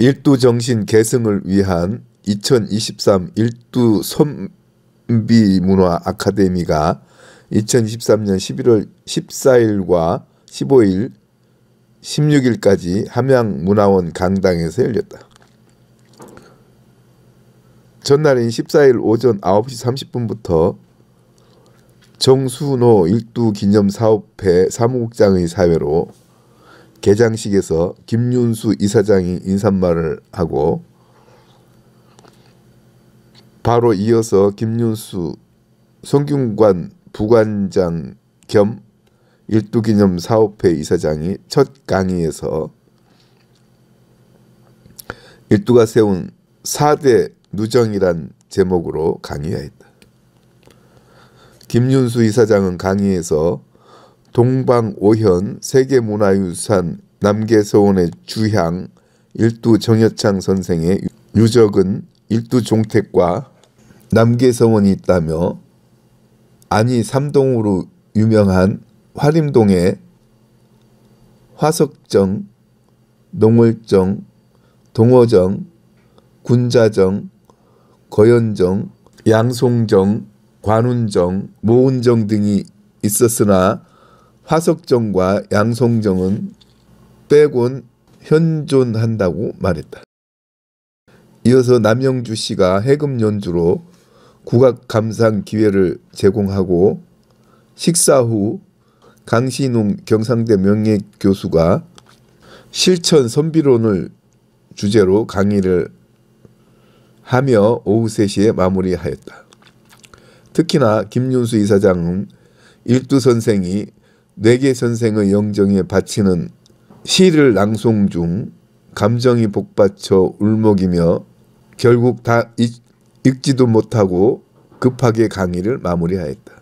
일두 정신 계승을 위한 2023 일두 선비 문화 아카데미가 2023년 11월 14일과 15일 16일까지 함양문화원 강당에서 열렸다. 전날인 14일 오전 9시 30분부터 정수노 일두 기념사업회 사무국장의 사회로 개장식에서 김윤수 이사장이 인사말을 하고 바로 이어서 김윤수 성균관 부관장 겸 일두기념 사업회 이사장이 첫 강의에서 일두가 세운 4대 누정이란 제목으로 강의하였다. 김윤수 이사장은 강의에서 동방오현 세계문화유산 남계서원의 주향 일두 정여창 선생의 유적은 일두 종택과 남계서원이 있다며 안이 삼동으로 유명한 화림동의 화석정, 농월정, 동어정, 군자정, 거연정, 양송정, 관운정, 모운정 등이 있었으나 화석정과 양송정은 빼곤 현존한다고 말했다. 이어서 남영주 씨가 해금 연주로 국악 감상 기회를 제공하고 식사 후 강신웅 경상대 명예 교수가 실천 선비론을 주제로 강의를 하며 오후 3시에 마무리하였다. 특히나 김윤수 이사장은 일두 선생이 뇌계 선생의 영정에 바치는 시를 낭송 중 감정이 복받쳐 울먹이며 결국 다 읽, 읽지도 못하고 급하게 강의를 마무리하였다.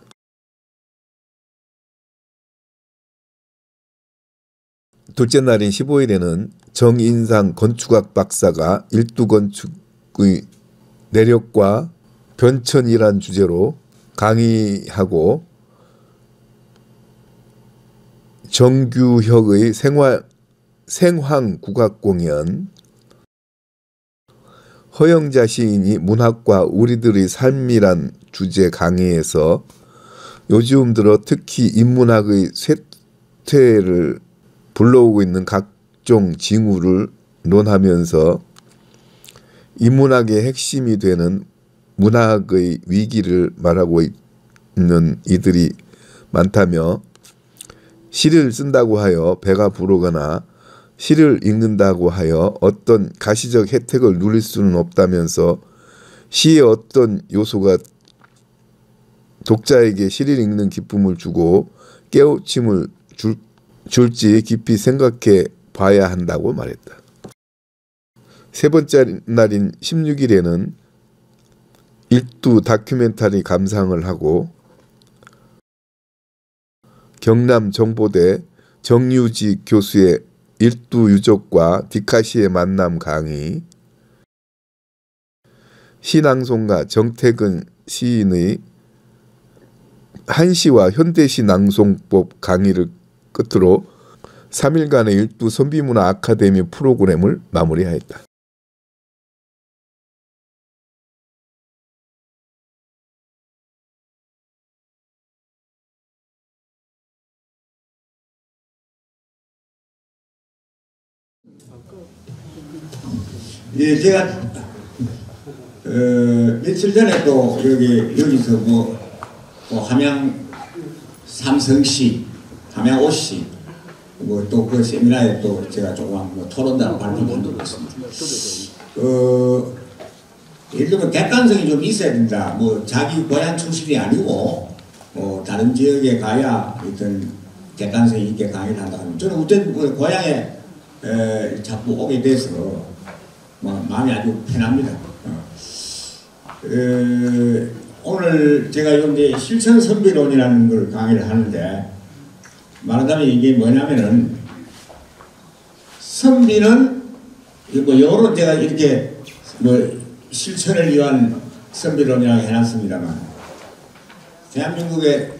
둘째 날인 15일에는 정인상 건축학 박사가 일두 건축의 내력과 변천이란 주제로 강의하고 정규혁의 생활 생황 국악 공연. 허영자 시인이 문학과 우리들의 삶이란 주제 강의에서 요즘 들어 특히 인문학의 쇠퇴를 불러오고 있는 각종 징후를 논하면서 인문학의 핵심이 되는 문학의 위기를 말하고 있는 이들이 많다며 시를 쓴다고 하여 배가 부르거나 시를 읽는다고 하여 어떤 가시적 혜택을 누릴 수는 없다면서 시의 어떤 요소가 독자에게 시를 읽는 기쁨을 주고 깨우침을 줄, 줄지 깊이 생각해 봐야 한다고 말했다. 세 번째 날인 16일에는 일두 다큐멘터리 감상을 하고 경남 정보대 정유지 교수의 일두 유족과 디카시의 만남 강의 시낭송가 정태근 시인의 한시와 현대시 낭송법 강의를 끝으로 3일간의 일두 선비문화 아카데미 프로그램을 마무리하였다. 예, 제가 어, 며칠 전에 또 여기 여기서 뭐, 뭐 함양 삼성시, 함양 오시 뭐또그 세미나에 또 제가 조금 뭐 토론단 발표한 적이 있습니다. 어, 예를 들면 객관성이 좀 있어야 된다. 뭐 자기 고향 출신이 아니고 뭐 다른 지역에 가야 어떤 객관성이 있게 강의를 한다. 저는 어쨌든 그 고향에 에, 자꾸 오게 돼서 뭐 마음이 아주 편합니다. 어. 에, 오늘 제가 이제 실천 선비론이라는 걸 강의를 하는데 말하자면 이게 뭐냐면은 선비는 뭐 영어로 제가 이렇게 뭐 실천을 위한 선비론이라고 해놨습니다만 대한민국의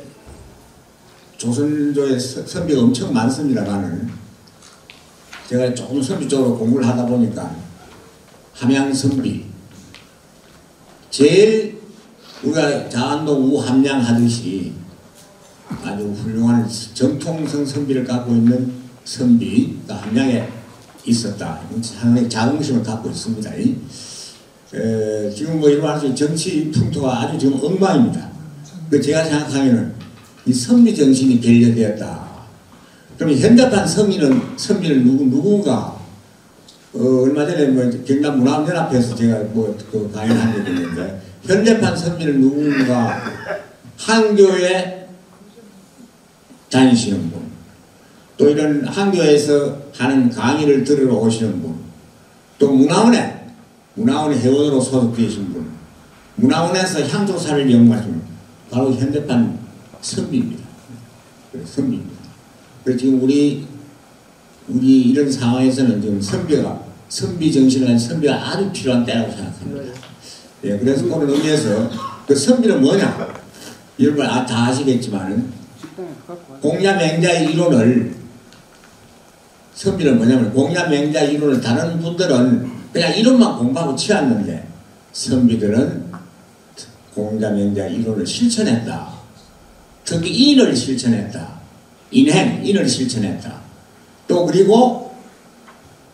조선조의 선비가 엄청 많습니다만은 제가 조금 선비 쪽으로 공부를 하다 보니까 함양선비 제일 우리가 자한동 우함양 하듯이 아주 훌륭한 정통성 선비를 갖고 있는 선비가 함양에 있었다. 상당히 자긍심을 갖고 있습니다. 에, 지금 뭐 일반 정치 풍토가 아주 지금 엉망입니다. 그 제가 생각하기에는 이 선비 정신이 결여되었다. 그럼 현대판 선비는 선비는 누구 누군가? 어, 얼마 전에 뭐 경남 문화연합회에서 제가 뭐그 강연한 적이 있는데 현대판 선비는 누군가 한교에 다니시는 분, 또 이런 한교에서 하는 강의를 들으러 오시는 분, 또 문화원에 문화원 회원으로 소속되신 분, 문화원에서 향조사를 연구하시는 분, 바로 현대판 선비입니다. 선비입니다. 그래서 지금 우리 우리 이런 상황에서는 지금 선비가 선비 정신을 한 선비가 아주 필요한 때라고 생각합니다. 예, 그래서 오늘 의미에서 그 선비는 뭐냐? 여러분 아, 다 아시겠지만은 공야맹자 이론을 선비는 뭐냐면 공야맹자 이론을 다른 분들은 그냥 이론만 공부하고 치웠는데 선비들은 공자맹자 이론을 실천했다. 특히 인을 실천했다. 인행, 인을 실천했다. 또 그리고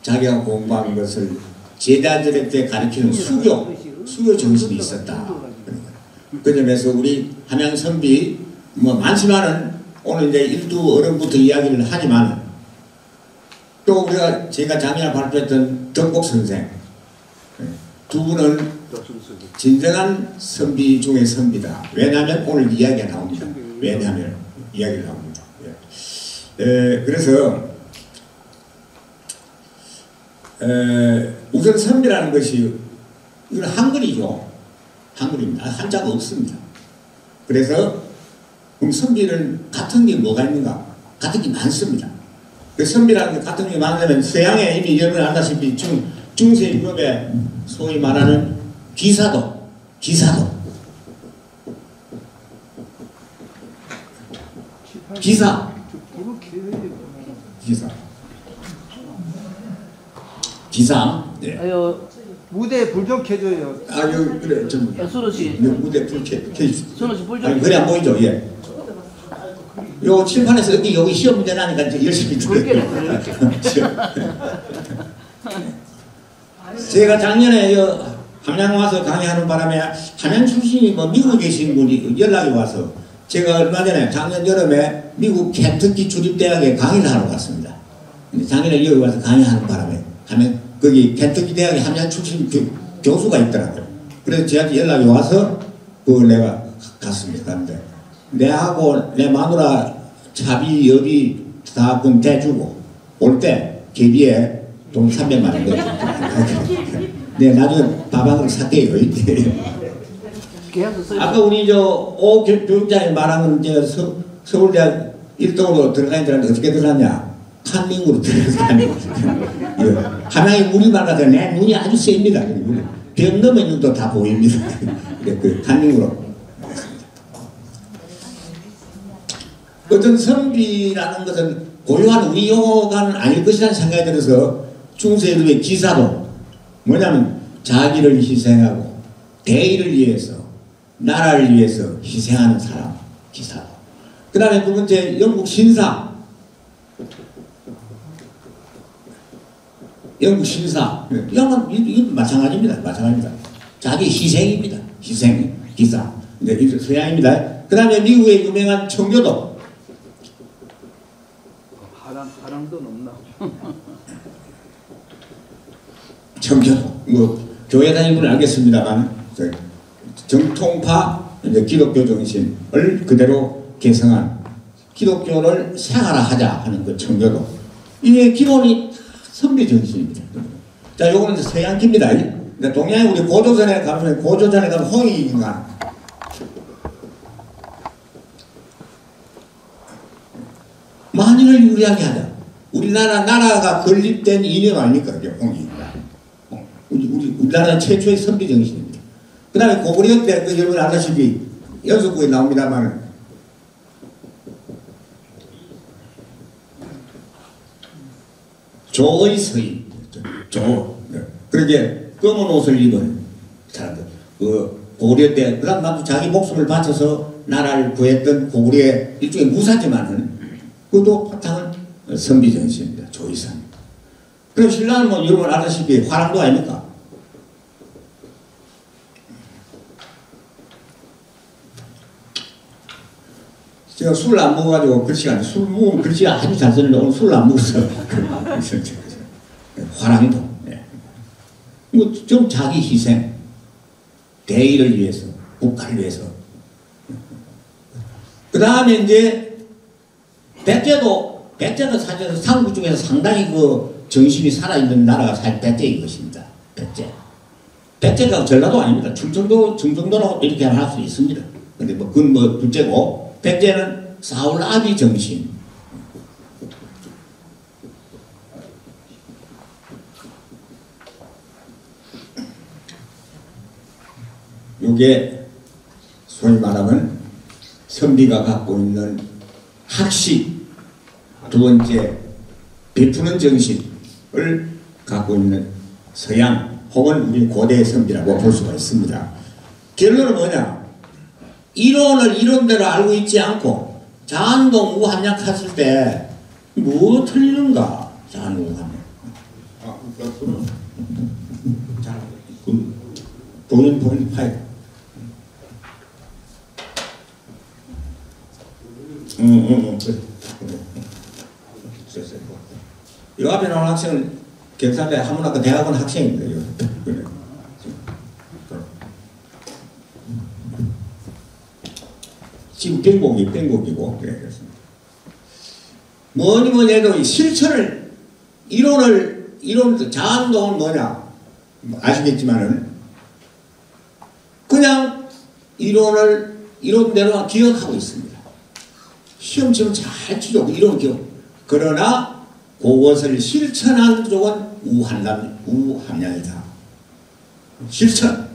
자기가 공부한 것을 제자들한테 가르치는 수교, 수교 정신이 있었다. 그 점에서 우리 함양 선비 뭐 많지만은 오늘 이제 일두 어른부터 이야기를 하지만 또 우리가 제가 작년에 발표했던 덕복 선생 두 분은 진정한 선비 중의 선비다. 왜냐하면 오늘 이야기가 나옵니다. 왜냐하면 이야기가 나옵니다. 예. 에, 그래서 에, 우선 선비라는 것이 이건 한글이죠. 한글입니다. 한자가 없습니다. 그래서 그럼 선비는 같은 게 뭐가 있는가? 같은 게 많습니다. 그 선비라는 게 같은 게 많으면 서양에 이미 여러분 알다시피 중, 중세 유럽에 소위 말하는 기사도, 기사도, 기사, 기사, 기사. 네. 아유 무대 불 좀 켜줘요. 아유 그래 좀 야, 순호 씨, 네, 무대 불 켜, 켜주세요. 순호 씨불 좀. 아니 그래 안 보이죠? 예. 요 칠판에서 여기 여기 시험 문제 나니까 이제 열심히 들어요. 제가 작년에 여 함양 와서 강의하는 바람에 함양 출신이 뭐 미국에 계신 분이 연락이 와서 제가 얼마 전에 작년 여름에 미국 켄터키 주립대학에 강의를 하러 갔습니다. 작년에 여기 와서 강의하는 바람에 하면 거기 켄터키 대학에 함양 출신 교, 교수가 있더라고요. 그래서 저한테 연락이 와서 그 내가 갔습니다. 갔는데 내하고 내 마누라 차비 여비 다 그럼 대주고 올 때 개비에 돈 300만 원. 네 나중에 밥한 그릇 살게요. 계약서 써. 아까 우리 저오 교육장이 말한 건 제가 서, 서울대학 일동으로 들어가야 되는데 어떻게 들어갔냐? 칸닝으로 들어갔냐? 예. 함양이 물이 맑아서 내 눈이 아주 셉니다. 벽 넘은 눈도 다 보입니다. 그래, 그 칸닝으로. 어떤 선비라는 것은 고유한 우리 용어가 아닐 것이라는 생각이 들어서 중세의 기사도 뭐냐면 자기를 희생하고 대의를 위해서 나라를 위해서 희생하는 사람 기사도 그 다음에 두 번째 영국 신사 영국 신사. 이건 이건 마찬가지입니다. 마찬가지입니다. 자기 희생입니다. 희생 기사. 이제 이게 서양입니다. 그 다음에 미국의 유명한 청교도. 하랑 하랑도 없나? 청교도 뭐 교회 다니는 분은 알겠습니다만 저 정통파 이제 기독교 정신을 그대로 개성한 기독교를 생활화하자 하는 그 청교도. 이게 기본이 선비 정신입니다. 자, 요거는 이제 서양기입니다. 근데 동양에 우리 고조선에 가면 고조선에 가면 홍익인간 만인을 유리하게 하자. 우리나라 나라가 건립된 이념 아닙니까? 홍익인간. 어, 우리, 우리, 우리나라 최초의 선비 정신입니다. 그 다음에 고구려 때, 그 여러분 아다시피 연속국에 나옵니다만, 조의 서인, 조. 네. 그러게, 검은 옷을 입은 사람들. 그 고구려 때, 그 다음 나도 자기 목숨을 바쳐서 나라를 구했던 고구려의 일종의 무사지만은 그것도 바탕은 선비정신입니다. 조이선. 그럼 신라는 뭐 여러분 알다시피 화랑도 아닙니까? 제가 술을 안 먹어가지고 글씨가. 술 먹으면 글씨 아주 잘 쓰는데 오늘 술을 안 먹어서 화랑도. 네. 뭐좀 자기 희생. 대의를 위해서 국가를 위해서. 그 다음에 이제 백제도 백제도 사실 삼국 중에서 상당히 그 정신이 살아있는 나라가 사실 백제인 것입니다. 백제. 백제가 전라도 아닙니다. 충청도 충청도라고 이렇게 할 수 있습니다. 근데 뭐 그건 뭐 둘째고 백제는 사울 아비 정신 요게 소위 말하면 선비가 갖고 있는 학식 두 번째 베푸는 정신을 갖고 있는 서양 혹은 우리 고대 선비라고 볼 수가 있습니다. 결론은 뭐냐? 이론을 이론대로 알고 있지 않고 자한동 우함약했을 때 뭐 틀리는가? 자한동 우함약. 아, 그렇구나. 자, 그 본인 본인 파일. 응, 응, 응. 그래. 그래. 이 앞에 나오는 학생은 경찰대 한문학과 대학원 학생입니다. 그래. 지금 뺑곡이 뺑곡이고 그래 그렇습니다. 뭐니 뭐니 해도 이 실천을 이론을 이론 자한동은 뭐냐 아시겠지만은 그냥 이론을 이론대로 기억하고 있습니다. 시험 치면 잘 치죠. 이론 기억. 그러나 그것을 실천한 쪽은 우한남, 우함량이다. 실천.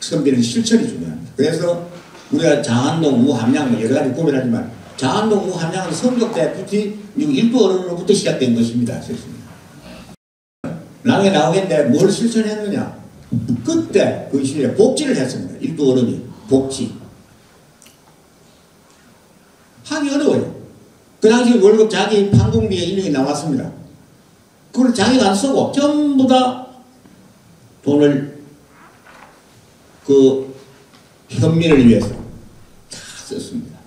선비는 실천이 중요합니다. 그래서 우리가 장안동 우함량 뭐 여러 가지 고민하지만 장안동 우함량은 성격 때부터 일부 어른으로부터 시작된 것입니다. 좋습니다. 랑에 나오겠는데 뭘 실천했느냐? 그때 그 시절에 복지를 했습니다. 일부 어른이 복지. 하기 어려워요. 그 당시 월급 자기 판공비에 인용이 나왔습니다. 그걸 자기가 안 쓰고 전부 다 돈을 그 현민을 위해서 다 썼습니다.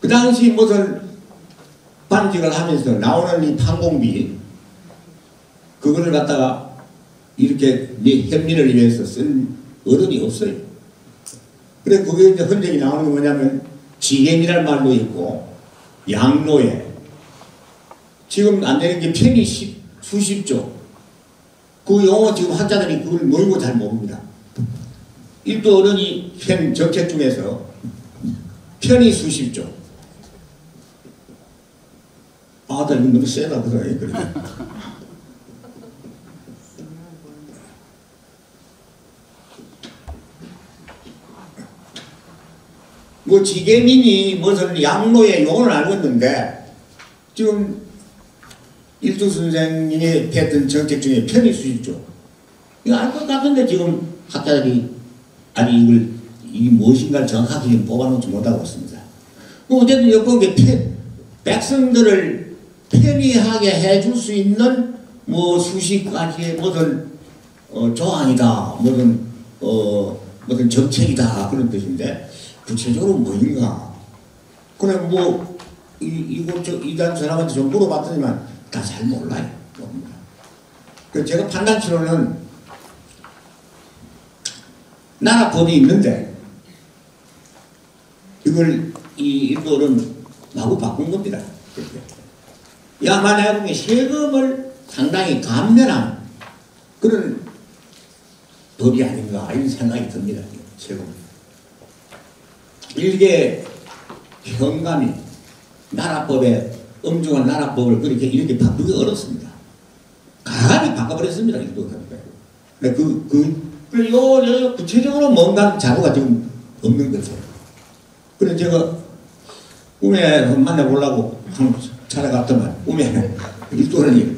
그 당시 무슨 반직을 하면서 나오는 이 판공비 그거를 갖다가 이렇게 네 현민을 위해서 쓴 어른이 없어요. 그래 그게 이제 흔적이 나오는 게 뭐냐면 지gem이라는 말도 있고 양로에 지금 안 되는 게 편이 십, 수십조 그 용어 지금 학자들이 그걸 모이고 잘 모릅니다. 일도 어른이 편 적책 중에서 편이 수십 조 아들 이거 너무 세다 그래 그래. 뭐 지게민이 무슨 양로의 용어를 알고 있는데 지금 일두 선생님이 했던 정책 중에 편의 수입죠. 이거 알 것 같은데 지금 학자들이 아니 이걸 이 무엇인가를 정확하게 뽑아놓지 못하고 있습니다. 뭐 어쨌든 여기 편, 백성들을 편리하게 해줄 수 있는 뭐 수십 가지의 무슨 어, 조항이다, 무슨 어, 무슨 정책이다 그런 뜻인데 구체적으로 뭐인가? 그래 뭐 이, 이거 저 이단 사람한테 좀 물어봤더니만 다 잘 몰라요. 그래서 제가 판단치로는 나라 법이 있는데 이걸 이 일본은 마구 바꾼 겁니다. 야만 해보면 세금을 상당히 감면한 그런 법이 아닌가 이런 생각이 듭니다. 세금. 일개 현감이 나라법에 엄중한 나라법을 그렇게 이렇게 바꾸기 어렵습니다. 가만히 바꿔버렸습니다. 일도 그, 그, 그, 요, 요, 구체적으로 뭔가 자료가 지금 없는 거죠. 그래서 제가 꿈에 만나보려고 찾아갔더만, 꿈에 일도원이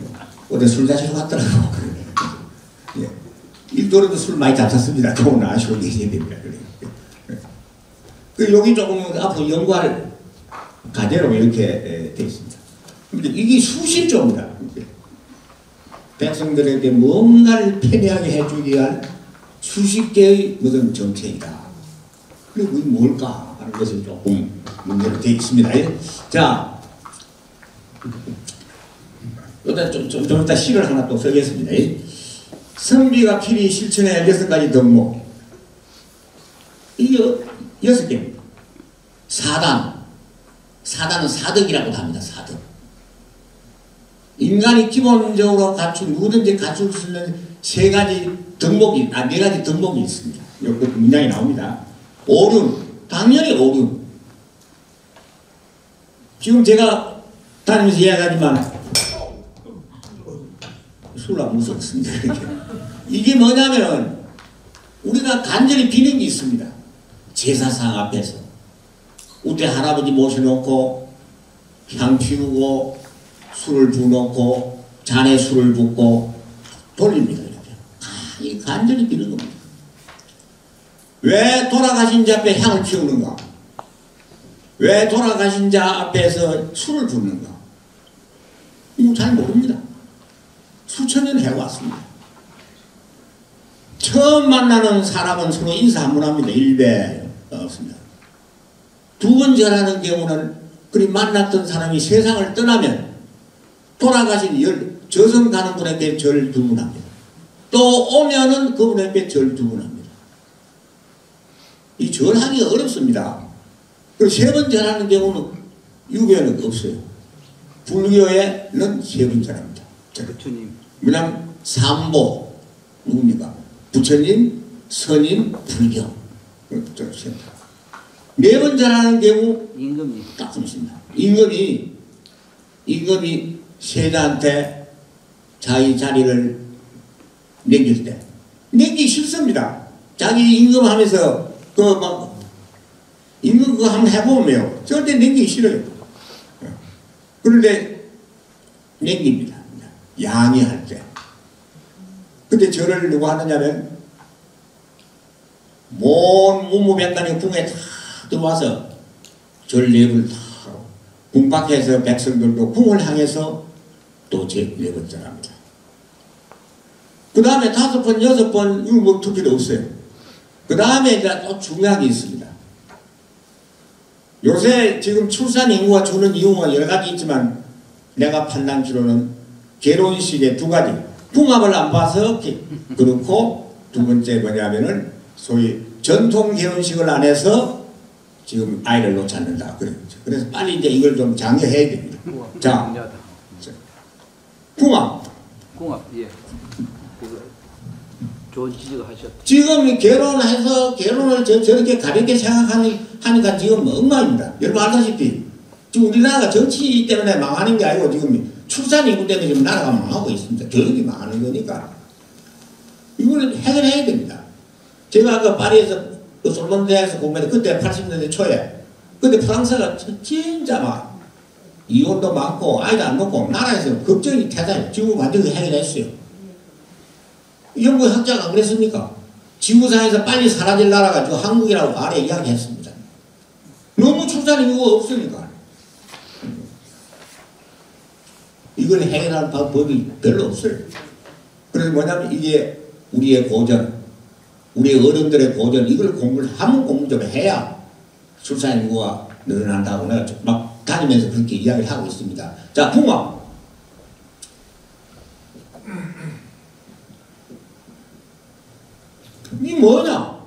어디 술 자시러 갔더라고. 예. 일도로도 술 많이 잡혔습니다. 그건 아시고 계셔야 됩니다. 그래요. 예. 그 여기 조금 앞으로 연구할 과제로 이렇게 예, 되어 있습니다. 근데 이게 수실조입니다. 백성들에게 뭔가를 편리하게 해주기 위한 수십 개의 무슨 정책이다. 그리고 뭘까 하는 것이 조금 문제로 되어 있습니다. 예. 자, 일단 좀, 좀, 좀 이따 시를 하나 또 쓰겠습니다. 예. 성비가 필히 실천해야 할 여섯 가지 덕목. 이게 여- 여섯 개입니다. 사단. 사단은 사덕이라고도 합니다. 사덕. 인간이 기본적으로 갖춘 누구든지 갖출 수 있는 세 가지 덕목이 아 네 가지 덕목이 있습니다. 여기 그 문장이 나옵니다. 오륜 당연히 오륜. 지금 제가 다니면서 이야기하지만 술안 무섭습니다. 이게 뭐냐면 우리가 간절히 비는 게 있습니다. 제사상 앞에서 우리 할아버지 모셔놓고 향 피우고 술을 부어놓고 잔에 술을 붓고 돌립니다. 간절히 비는 겁니다. 왜 돌아가신 자 앞에 향을 피우는가? 왜 돌아가신 자 앞에서 술을 붓는가? 이거 잘 모릅니다. 수천 년 해왔습니다. 처음 만나는 사람은 서로 인사 한 번 합니다. 일배 없습니다. 두 번째라는 경우는 그리 만났던 사람이 세상을 떠나면 돌아가신 열, 저승 가는 분에게 절두분 합니다. 또 오면은 그분에게 절두분 합니다. 이 절하기가 어렵습니다. 그리고 세 번째라는 경우는 유교에는 없어요. 불교에는 세 번째랍니다. 자, 부처님. 뭐냐면 삼보 누굽니까? 부처님, 스님, 불교. 그, 저, 세. 네 경우 임금님. 딱 있습니다. 임금이 임금이 세자한테 자기 자리를 넘길 때 넘기 싫습니다. 자기 임금하면서 그막 임금 그거 한번 해보면요 절대 넘기기 싫어요. 그런데 넘깁니다. 양해할 때. 근데 절을 누가 하느냐면 먼 무무백관의 궁에 다 들어와서 절 랩을 다 하고 궁 밖에서 백성들도 궁을 향해서 또제 랩을 전합니다. 그 다음에 다섯 번, 여섯 번뭐 특별히 없어요. 그 다음에 이제 또 중요한 게 있습니다. 요새 지금 출산 인구가 주는 이유가 여러 가지 있지만 내가 판단키로는 결혼식의 두 가지 궁합을 안 봐서 기- 그렇고 두 번째 뭐냐면은 소위 전통 결혼식을 안 해서 지금 아이를 놓지 않는다 그래요. 그래서 빨리 이제 이걸 좀 장려해야 됩니다. 자. 궁합 궁합. 예. 좋은 지적 하셨다. 지금 결혼해서 결혼을 저, 저렇게 가볍게 생각하니 하니까 지금 엉망입니다. 여러분 알다시피 지금 우리나라가 정치 때문에 망하는 게 아니고 지금 출산 인구 때문에 지금 나라가 망하고 있습니다. 교육이 망하는 거니까 이걸 해결해야 됩니다. 제가 아까 파리에서 그 솔론 대학에서 공부했는데 그때 80년대 초에 근데 프랑스가 진- 진짜 막 이혼도 많고 아이도 안 놓고 나라에서 걱정이 대단해요. 지금 완전히 해결했어요. 영국 학자가 안 그랬습니까? 지구상에서 빨리 사라질 나라가 저 한국이라고 아래 이야기했습니다. 너무 출산 인구가 없으니까. 이걸 해결할 방법이 별로 없어요. 그래서 뭐냐면 이게 우리의 고전, 우리 어른들의 고전, 이걸 공부를 한번 공부 좀 해야 출산 인구가 늘어난다고 내가 막 다니면서 그렇게 이야기를 하고 있습니다. 자, 풍화. 이 뭐냐?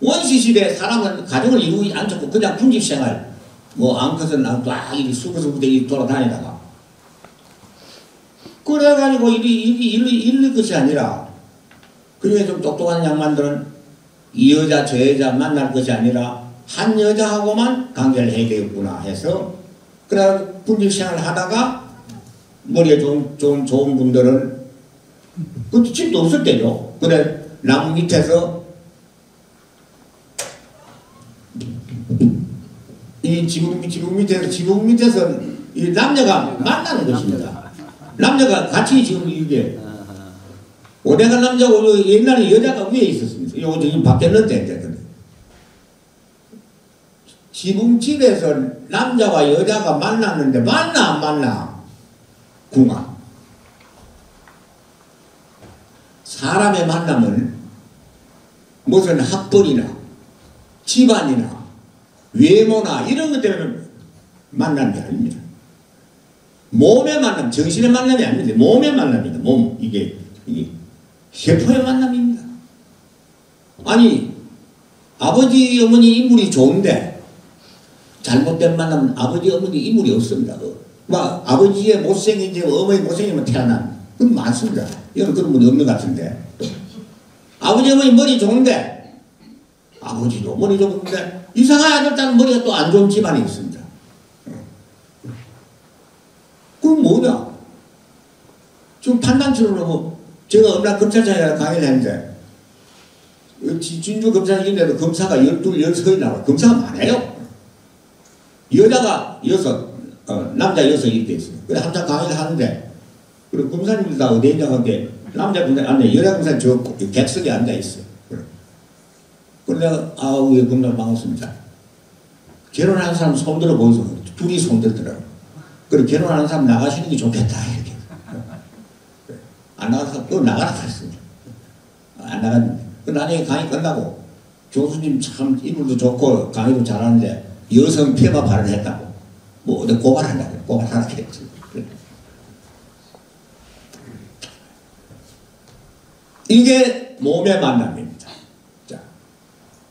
원시 시대 사람은 가족을 이루지 않고 그냥 군집 생활, 뭐 암컷은 막 이리 수구수구대기 돌아다니다가 그래가지고 이리 이리 이리 이리 것이 아니라 그중에 좀 똑똑한 양반들은 이 여자 저 여자 만날 것이 아니라 한 여자하고만 관계를 해야 되겠구나 해서 그래 군집 생활 하다가 머리에 좋은 좋은 좋은 분들은 그 집도 없을 때죠. 그래 나무 밑에서 이 지붕 지붕 밑에서 지붕 밑에서 이 남녀가 만나는 것입니다. 남녀가 같이 지금 이게 오대간 남자고 옛날에 여자가 위에 있었습니다. 요거 지금 바뀌었는데 이제 근데. 지금 집에서 남자와 여자가 만났는데 만나 안 만나? 궁합. 사람의 만남은 무슨 학벌이나 집안이나 외모나 이런 것 때문에 만나는 게 아닙니다. 몸의 만남, 정신의 만남이 아닙니다. 몸의 만남입니다. 몸 이게 이게 세포의 만남입니다. 아니 아버지 어머니 인물이 좋은데 잘못된 만남은 아버지 어머니 인물이 없습니다. 그, 막 아버지의 못생긴 집 어머니 못생기면 태어난 그건 많습니다. 이건 그런 분이 없는 것 같은데 아버지 어머니 머리 좋은데 아버지도 머리 좋은데 이상한 아들 딸 머리가 또 안 좋은 집안이 있습니다. 그건 뭐냐? 지금 판단처럼 뭐 제가 날 검찰청에 강의를 했는데 진주 검찰인데도 검사가 12, 16이 나와 검사가 많아요. 여자가 여섯, 어, 남자 여섯 이렇게 있어요. 그래 한참 강의를 하는데 그리고 검사님들 다 어디 있냐 하게 남자 검사 아니 여자 검사 저 객석에 앉아 있어요. 그래. 아우 예 검사 반갑습니다. 결혼한 사람 손 들어 보이소. 둘이 손 들더라고. 그래 결혼하는 사람 나가시는 게 좋겠다 이렇게. 안 나가서 또 나가라 그랬습니다. 안 나갔는데 그 나중에 강의 끝나고 교수님 참 이불도 좋고 강의도 잘하는데 여성 폐마 발언했다고 뭐 어디 고발한다고 고발하라 그랬지. 그래. 이게 몸의 만남입니다. 자,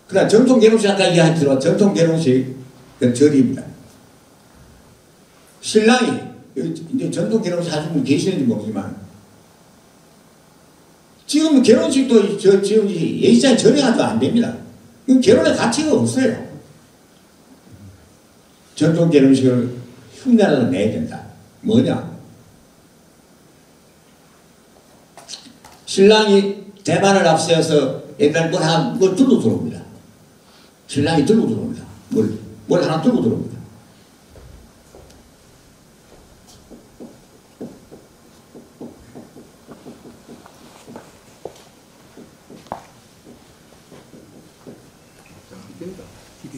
그다음 전통 결혼식 아까 이야기했지만 전통 결혼식 그 절입니다. 신랑이 이제 전통 결혼식 하시는 분 계시는지 모르지만 지금 결혼식도 저 지금 이 예시장 절여가도 안 됩니다. 그 결혼의 가치가 없어요. 전통 결혼식을 흉내라도 내야 된다. 뭐냐? 신랑이 대만을 앞세워서 옛날 뭘 하나 뭘 들고 들어옵니다. 신랑이 들고 들어옵니다. 뭘, 뭘 하나 들고 들어옵니다.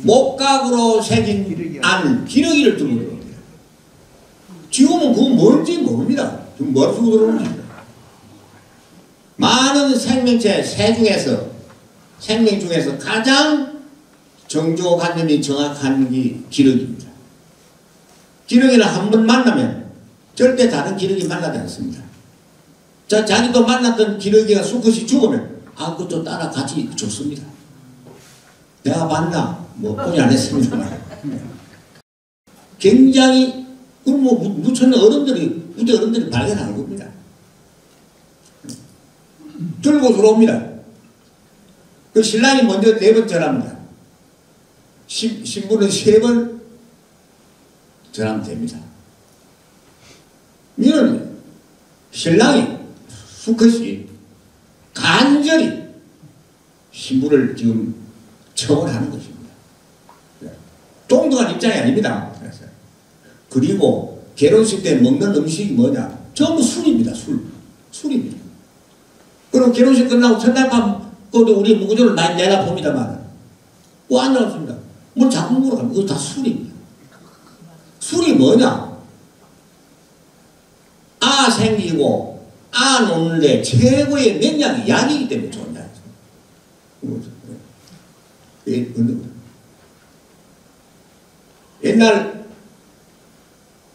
목각으로 새긴 안 기러기를 들고 들어옵니다. 지금은 그건 뭔지 모릅니다. 지금 뭘 들고 들어오는지. 많은 생명체 새 중에서 생명 중에서 가장 정조관념이 정확한 게 기러기입니다. 기러기는 한번 만나면 절대 다른 기러기 만나지 않습니다. 자, 자기도 만났던 기러기가 수컷이 죽으면 아무것도 따라 같이 죽습니다. 내가 만나 뭐 본의 안 했습니다만 굉장히 그뭐 무천의 어른들이 우대 어른들이 발견한 겁니다. 들고 들어옵니다. 그 신랑이 먼저 네번 절합니다. 신, 신부는 세번 절하면 됩니다. 이는 신랑이 수컷이 간절히 신부를 지금 청원하는 것입니다. 동등한 입장이 아닙니다. 그리고 결혼식 때 먹는 음식이 뭐냐? 전부 술입니다. 술. 술입니다. 그럼 결혼식 끝나고 첫날 밤 그것도 우리 무구조를 나 내가 봅니다만 뭐안 나왔습니다. 뭘 자꾸 물어가면 그거 다 술입니다. 술이 뭐냐? 아 생기고 아 놓는데 최고의 명량이 약이기 때문에 좋은 약이죠. 예, 옛날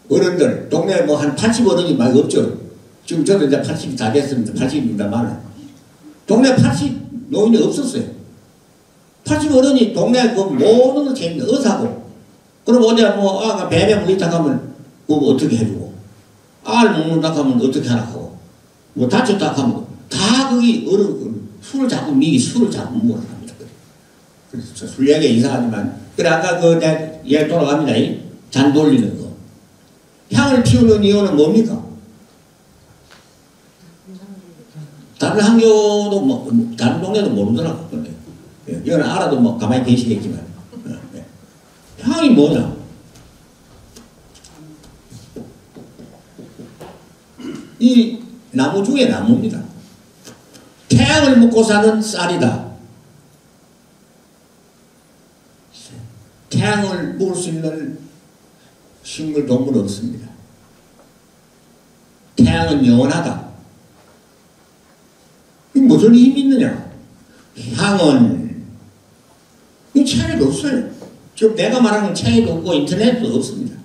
어른들 동네 뭐한 80 어른이 많이 없죠. 지금 저도 이제 80이 다 됐습니다. 80입니다만 동네 80 노인이 없었어요. 80 어른이 동네 그 모든 걸 챙겨 의사고 그럼 어디 뭐 아가 배에 물리다 가면 그거 어떻게 해주고 알 먹는다 하면 어떻게 하나 하고 뭐 다쳤다 하면 다 거기 어른 술을 자꾸 미기 술을 자꾸 먹으라 합니다. 그래서 술 얘기 이상하지만 그래 아까 그얘 돌아갑니다. 이? 잔 돌리는 거 향을 피우는 이유는 뭡니까? 다른 학교도 뭐 다른 동네도 모르더라고 예, 이건 알아도 뭐 가만히 계시겠지만 예, 예. 향이 뭐냐? 이 나무 중에 나무입니다. 태양을 먹고 사는 쌀이다. 태양을 먹을 수 있는 식물 동물은 없습니다. 태양은 영원하다. 이 무슨 힘이 있느냐? 향은 이 차이도 없어요. 지금 내가 말하는 차이도 없고 인터넷도 없습니다.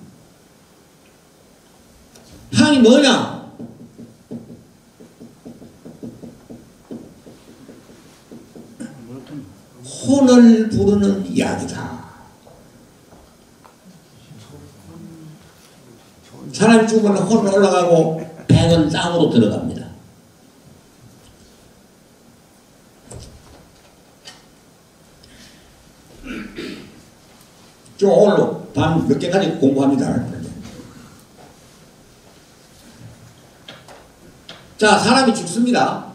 향이 뭐냐? 혼을 부르는 약이다. 사람이 죽으면 혼은 올라가고 백은 땅으로 들어갑니다. 좀 오늘 밤 늦게까지 공부합니다. 자, 사람이 죽습니다.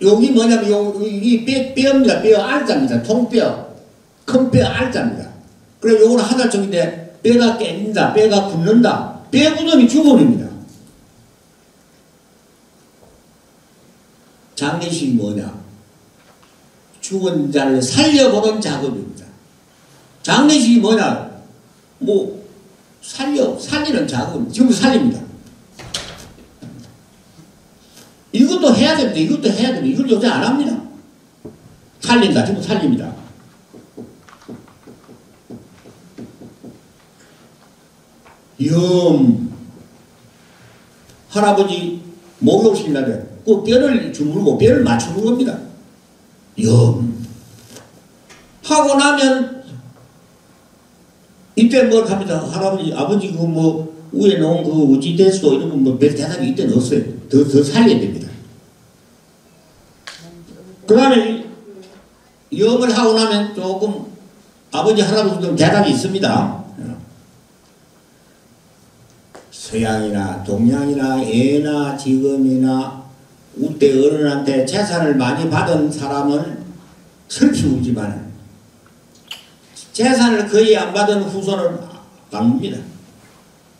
여기 뭐냐면 요, 이 뼈, 뼈입니다. 뼈 알자입니다. 통뼈. 큰 뼈 알자입니다. 그래 요거는 하나 쪽인데 뼈가 깨진다. 뼈가 굳는다. 뼈 굳음이 죽음입니다. 장례식이 뭐냐? 죽은 자를 살려보는 작업입니다. 장례식이 뭐냐? 뭐 살려 살리는 작업. 지금 살립니다. 이것도 해야 됩니다. 이것도 해야 됩니다. 이걸 요새 안 합니다. 살린다. 지금 살립니다. 염 할아버지 목욕시키는데 그 뼈를 주물고 뼈를 맞추는 겁니다. 염 하고 나면 이때 뭘 합니다. 할아버지 아버지 그뭐 위에 놓은 그 우지 대수도 이런 거뭐별 대답이 이때는 없어요. 더, 더 살려야 됩니다. 그 다음에 염을 하고 나면 조금 아버지 할아버지 좀 대답이 있습니다. 서양이나 동양이나 예나 지금이나 우때 어른한테 재산을 많이 받은 사람은 슬피 울지만 재산을 거의 안 받은 후손은 안 웁니다.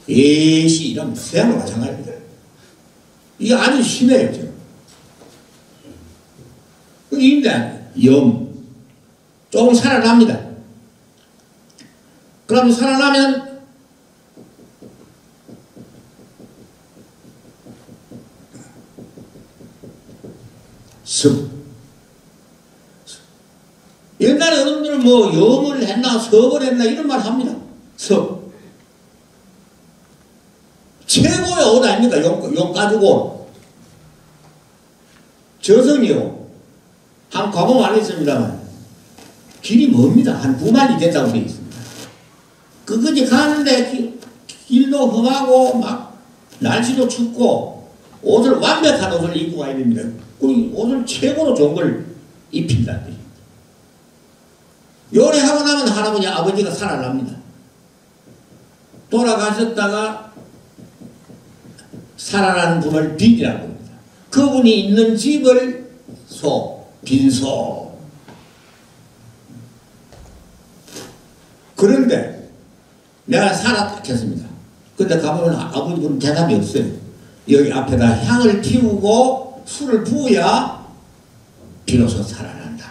예시 이런 서양과 마찬가지입니다. 이게 아주 심해요. 지금. 인데 염 조금 살아납니다. 그럼 살아나면 습 옛날에 어른들은 뭐 염을 했나 섭을 했나 이런 말 합니다. 섭 최고의 옷 아닙니까? 용, 용 가지고 저승이요. 한 과목 안에 있습니다만 길이 멉니다. 한 9만이 된다고 되어 있습니다. 그거지 가는데 기, 길도 험하고 막 날씨도 춥고 옷을 완벽한 옷을 입고 가야 됩니다. 그 옷을 최고로 좋은 걸 뜻입니다. 요리하고 나면 할아버지 아버지가 살아납니다. 돌아가셨다가 살아나는 분을 빈이라고 합니다. 그분이 있는 집을 소, 빈소. 그런데 내가 살았다 했습니다. 근데 가보면 아버지는 대답이 없어요. 여기 앞에다 향을 피우고 술을 부어야 비로소 살아난다.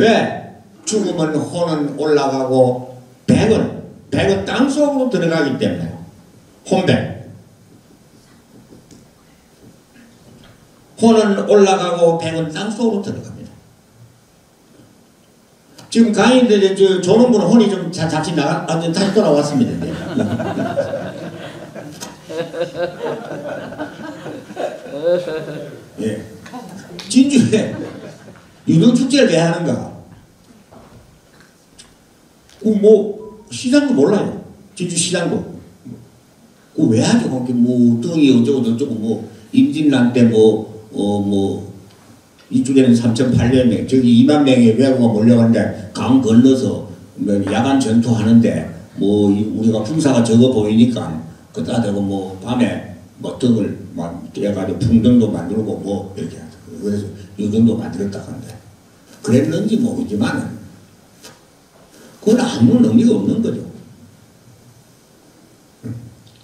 왜? 죽으면 혼은 올라가고 백은 백은 땅속으로 들어가기 때문에 혼백 혼은 올라가고 백은 땅속으로 들어갑니다. 지금 강의인데 저 조는 분은 혼이 좀 자, 잠시 나가 아, 다시 돌아왔습니다. 예. 진주에 유령 축제를 왜 하는가? 그뭐 시장도 몰라요. 진주 시장도. 그왜 하죠? 거기 뭐 뚱이 어쩌고 저쩌고 뭐 임진란 때뭐 어 뭐 이쪽에는 3,800명 저기 2만 명의 외국가 몰려가는데 강 건너서 뭐 야간 전투하는데 뭐 우리가 풍사가 적어 보이니까 그다 대고 뭐 밤에 뭐 등을 막 떼가지고 풍등도 만들고 뭐 이렇게. 그래서 요정도 만들었다 한데 그랬는지 모르지만 그건 아무 의미가 없는 거죠.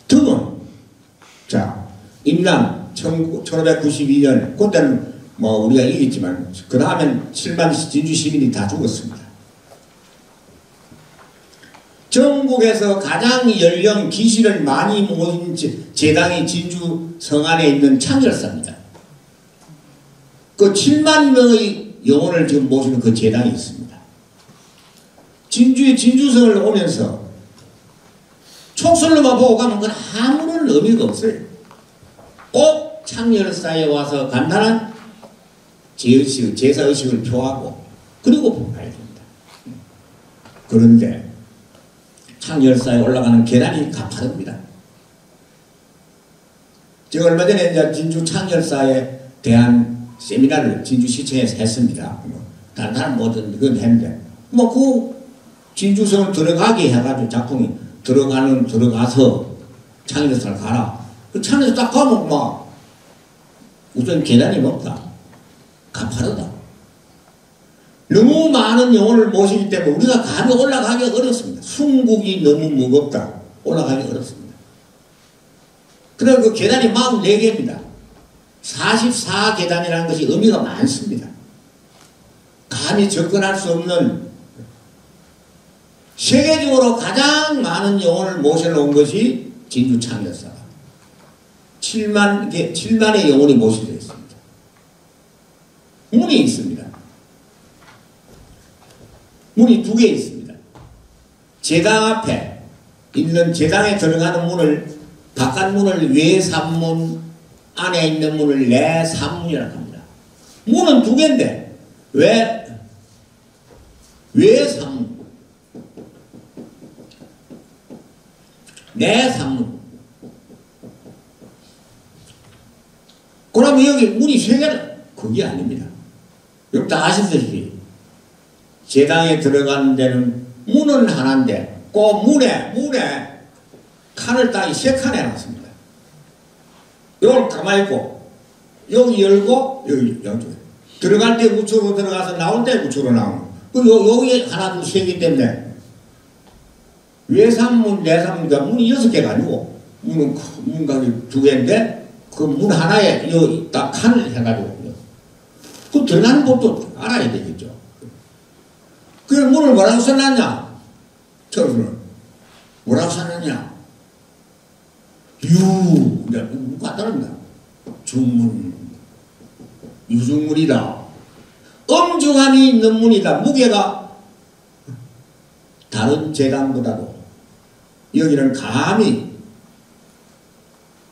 등은 자 임남 1592년 그때는 뭐 우리가 이겼지만 그 다음엔 7만 진주 시민이 다 죽었습니다. 전국에서 가장 연령 기시를 많이 모인 제- 제당이 진주 성안에 있는 창열사입니다. 그 7만 명의 영혼을 지금 모시는 그 제당이 있습니다. 진주의 진주성을 오면서 촉설로만 보고 가면 그건 아무런 의미가 없어요. 꼭 창열사에 와서 간단한 제의식, 제사의식을 표하고 그리고 가야 됩니다. 그런데 창열사에 올라가는 계단이 가파릅니다. 제가 얼마 전에 이제 진주 창열사에 대한 세미나를 진주시청에서 했습니다. 뭐 다른 사람 뭐든 그건 했는데 뭐 그 진주성을 들어가게 해가지고 작품이 들어가는 들어가서 창열사를 가라. 그 창에서 딱 가면 막 우선 계단이 높다. 가파르다. 너무 많은 영혼을 모시기 때문에 우리가 감히 올라가기 어렵습니다. 순국이 너무 무겁다. 올라가기 어렵습니다. 그래서 그 계단이 44개입니다. 44계단이라는 것이 의미가 많습니다. 감히 접근할 수 없는 세계적으로 가장 많은 영혼을 모셔놓은 것이 진주 창녀사가 7만 개, 7만의 영혼이 모셔져 있습니다. 문이 있습니다. 문이 두 개 있습니다. 제당 앞에 있는 제당에 들어가는 문을 바깥 문을 외삼문 안에 있는 문을 내삼문이라고 합니다. 문은 두 개인데 왜 외삼문 내삼문 그러면 여기 문이 세 개는 그게 아닙니다. 여러분 다 아시다시피 제당에 들어가는 데는 문은 하나인데 그 문에 문에 칸을 따위 세칸 해놨습니다. 이걸 가만히 있고 여기 열고 여기 양쪽에 들어갈 때 우측으로 들어가서 나올 때 우측으로 나오는 그 요, 여기 하나 둘세 개 때문에 외삼문 내삼문이가 문이 여섯 개가 아니고 문은 큰 문각이 두 개인데 그 문 하나에 여기 딱 칸을 해가지고 그 들어가는 법도 알아야 되겠죠. 그 문을 뭐라고 써놨냐? 저는 뭐라고 써놨냐? 유, 누가 따릅니다. 중문, 유중문이다. 엄중함이 있는 문이다. 무게가 다른 재단보다도 여기는 감히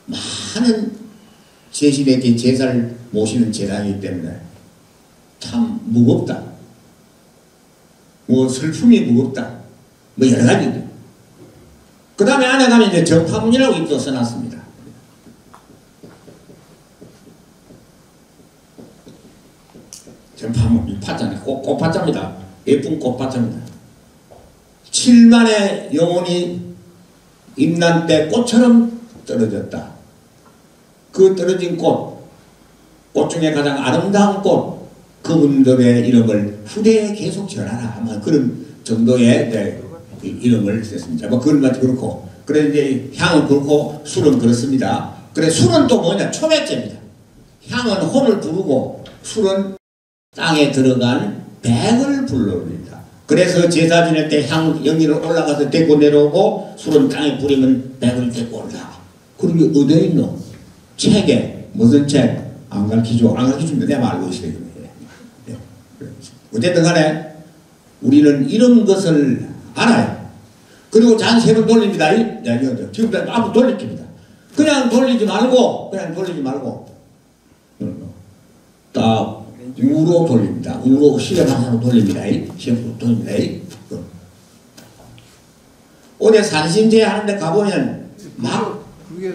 많은 제신에게 제사를 모시는 재단이기 때문에 참 무겁다. 뭐 슬픔이 무겁다. 뭐 여러 가지인데. 그 다음에 안에 가면 이제 정파문이라고 입도 써놨습니다. 정파문, 이 파자는 꽃, 꽃파자입니다. 예쁜 꽃파자입니다. 7만의 영혼이 임난 때 꽃처럼 떨어졌다. 그 떨어진 꽃, 꽃 중에 가장 아름다운 꽃, 그분들의 이름을 후대에 계속 전하라. 아마 그런 정도의 네, 이름을 썼습니다. 뭐 그런 것도 그렇고. 그래 이제 향은 그렇고 술은 그렇습니다. 그래 술은 또 뭐냐? 초맥제입니다. 향은 혼을 부르고 술은 땅에 들어간 백을 불러올립니다. 그래서 제사 지낼 때향 연기를 올라가서 데리고 내려오고 술은 땅에 뿌리면 백을 데리고 올라. 그런 게 어디에 있노? 책에 무슨 책? 안 가르치죠. 안 가르치면 내가 알고 있어요. 예. 어쨌든 간에 우리는 이런 것을 알아요. 그리고 잔세번 돌립니다. 지금 아무 돌립니다. 그냥 돌리지 말고, 그냥 돌리지 말고, 딱 우로 돌립니다. 우로 시계 방향으로 돌립니다. 시계로 돌립니다. 어제 산신제 하는데 가보면 막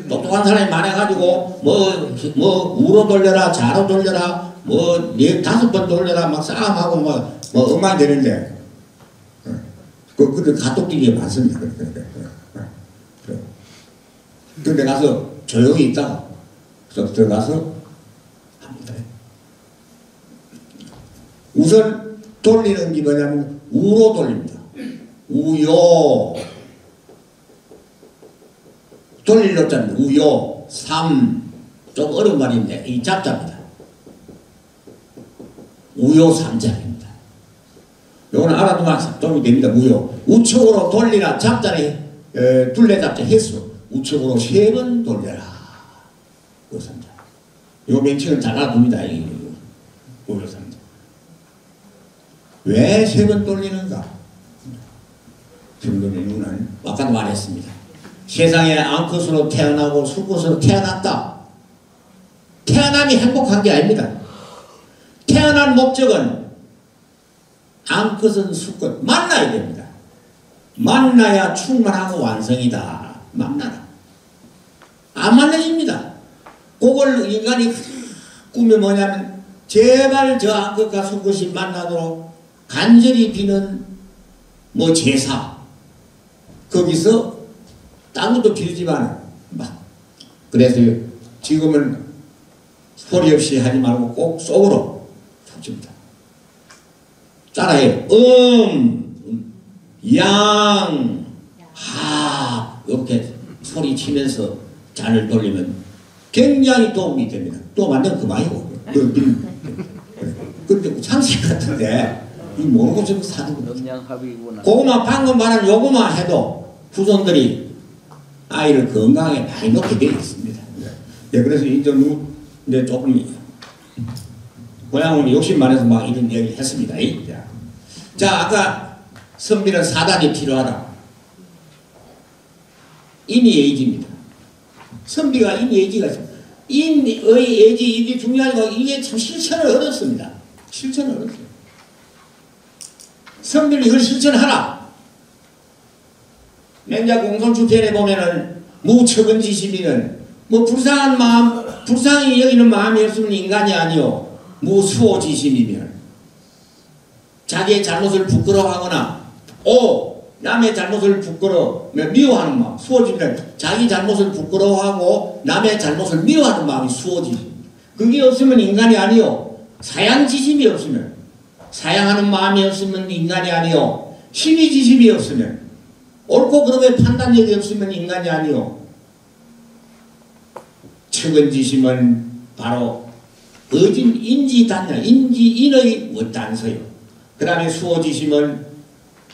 똑똑한 사람이 많아가지고 뭐, 뭐 우로 돌려라 좌로 돌려라 뭐 네 다섯 번 돌려라 막 싸움하고 뭐, 뭐 엉망이 되는데 그, 그, 가똑끼리 많습니다. 근데 가서 조용히 있다가 들어가서 합니다. 우선 돌리는 게 뭐냐면 우로 돌립니다. 우요 돌릴 자 우요 삼좀 어려운 말인데 이 잡자입니다. 무효 삼자입니다. 요거는 알아두면 좀 됩니다. 무효. 우측으로 돌리라 잡자는 에, 둘레 잡자 횟수 우측으로 세 번 돌려라. 무효 삼자. 요 명칭은 잘 알아둡니다. 이 무효 삼자. 왜 세 번 돌리는가? 정도의 이유는 아까도 말했습니다. 세상에 암컷으로 태어나고 수컷으로 태어났다. 태어남이 행복한 게 아닙니다. 태어난 목적은 암컷은 수컷 만나야 됩니다. 만나야 충만하고 완성이다. 만나라. 안 만나집니다. 그걸 인간이 꿈이 뭐냐면 제발 저 암컷과 수컷이 만나도록 간절히 비는 뭐 제사 거기서 딴 것도 빌지만 막 그래서 지금은 소리 없이 하지 말고 꼭 속으로 속습니다. 따라해요. 음, 양, 하 이렇게 소리 치면서 잔을 돌리면 굉장히 도움이 됩니다. 또 만든 그만이고. 근데 상식 같은데 이 모르고 좀 사는 거 영양합의구나. 그거만 방금 말한 요거만 해도 후손들이 아이를 건강하게 많이 놓게 되어 있습니다. 네, 그래서 이제 누, 이제 조금 고향은 욕심 많아서 막 이런 얘기 했습니다. 이. 자, 자, 아까 선비는 사단이 필요하다. 인의예지입니다. 선비가 인의예지가 있습니다. 인의 예지 이게 중요하고 이게 참 실천을 얻었습니다. 실천을 얻었어요. 선비는 이걸 실천하라. 맹자 공손주편에 보면은 무처근지심이는 뭐 불쌍한 마음, 불쌍히 여기는 마음이 없으면 인간이 아니요. 무수호지심이면 자기의 잘못을 부끄러워하거나 오 남의 잘못을 부끄러워 미워하는 마음 수호지면 자기 잘못을 부끄러워하고 남의 잘못을 미워하는 마음이 수호지심. 그게 없으면 인간이 아니요. 사양지심이 없으면 사양하는 마음이 없으면 인간이 아니요. 심의지심이 없으면 옳고 그름의 판단력이 없으면 인간이 아니요. 측은지심은 바로 어진 인지단냐 인지인의 원단서요. 그 다음에 수호지심은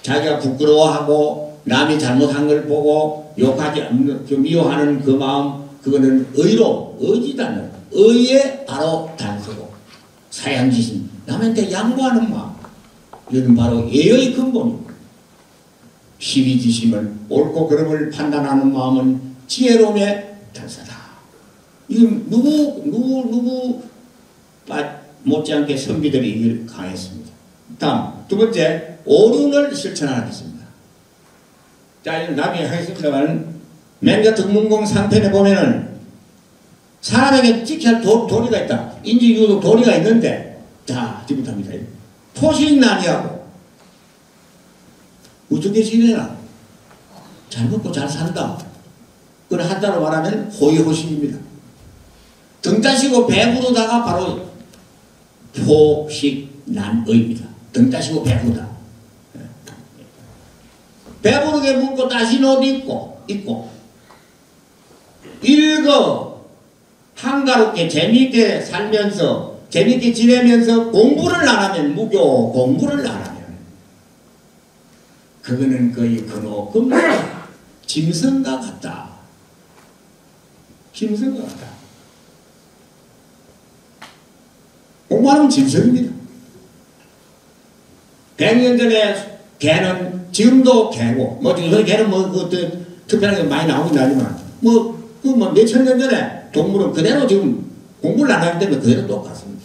자기가 부끄러워하고 남이 잘못한 걸 보고 욕하지 그 미워하는 그 마음 그거는 의로 의지단냐 의의 바로 단서고 사양지심 남한테 양보하는 마음 이건 바로 예의 근본입니다. 시비지심은 옳고 그름을 판단하는 마음은 지혜로움의 단서다. 이건 누구 누구 누구 못지않게 선비들이 이걸 강했습니다. 다음 두 번째 오륜을 실천하겠습니다. 자 이건 나중에 하겠습니다만 맹자 등문공 상편에 보면은 사람에게 지켜야 도, 도리가 있다. 인지 유도 도리가 있는데 자 지금부터입니다. 토식난이하고 어떻게 지내나 잘 먹고 잘 산다. 그걸 한자로 말하면 호의호식입니다. 등 따시고 배부르다가 바로 포식난의입니다. 등 따시고 배부르다. 배부르게 묻고 따신 옷 입고 입고 읽어 한가롭게 재미있게 살면서 재미있게 지내면서 공부를 안 하면 무교 공부를 안 하면 그거는 거의 금수 짐승과 같다. 짐승과 같다. 공부하는 짐승입니다. 100년 전에 개는 지금도 개고 뭐 지금 개는 뭐 그, 특별하게 많이 나오긴 하지만 뭐그뭐 몇천 년 전에 동물은 그대로 지금 공부를 안 하기 때문에 그대로 똑같습니다.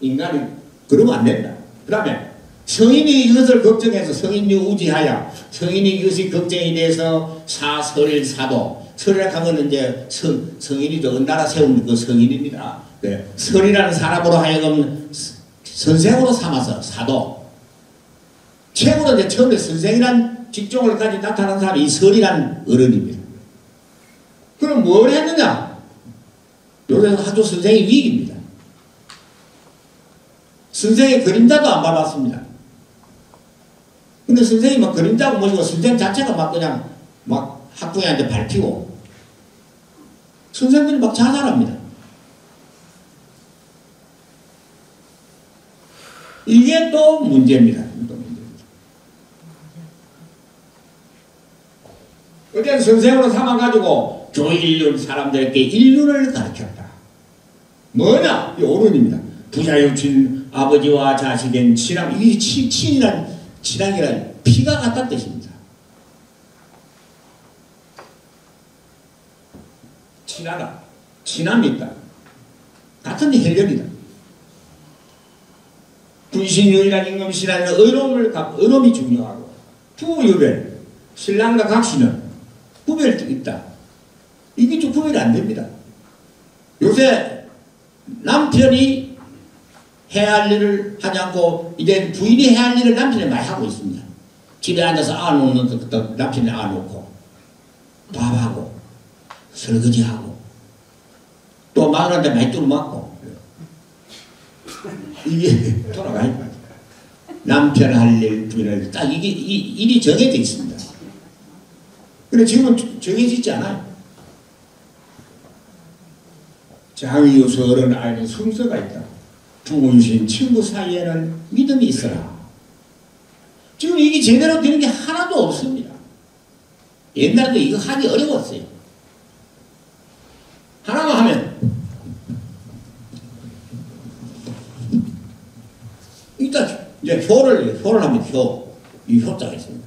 인간이 그러면 안 된다. 그 다음에 성인이 이것을 걱정해서 성인이 우지하여 성인이 이것이 걱정이 돼서 사설 사도 설이라 하면 이제 성, 성인이죠. 은나라 세운 그 성인입니다. 네. 설이라는 사람으로 하여금 선생으로 삼아서 사도 최고로 이제 처음에 선생이란 직종을 가진 나타난 사람이 이 설이란 어른입니다. 그럼 뭘 했느냐? 요새 학교 선생이 위기입니다. 선생의 그림자도 안 밟았습니다. 근데 선생이 막 그림자고 뭐고 선생 자체가 막 그냥 막 학부모한테 밟히고 선생들이 막 자살합니다. 이게 또 문제입니다. 어쨌든 선생으로 삼아가지고 조인륜 사람들에게 인륜을 가르쳤다. 뭐냐? 이 오른입니다. 부자유친 아버지와 자식인 친함. 이 친, 친이란, 친함이란 피가 같다는 뜻입니다. 친하다. 친함이 있다. 같은 혈연이다. 분신유일한 임금신하는 의로움을 의로움이 중요하고 부유별 신랑과 각신은 구별이 있다. 이게 좀 구별이 안 됩니다. 요새 남편이 해야 할 일을 하지 않고 이제 부인이 해야 할 일을 남편이 많이 하고 있습니다. 집에 앉아서 안놓는 것도 남편이 안놓고 밥하고 설거지하고 또 마누라한테 많이 뚫어맞고 이게 돌아가는 거죠. 남편 할 일, 부인 할 일, 딱 이게 이, 일이 정해져 있습니다. 근데 지금은 정해지지 않아요. 어른 아이는 순서가 있다. 부모이신 친구 사이에는 믿음이 있어라. 지금 이게 제대로 되는 게 하나도 없습니다. 옛날에도 이거 하기 어려웠어요. 하나만 하면 일단 이제 효를 효를 하면 효, 이 효자가 있습니다.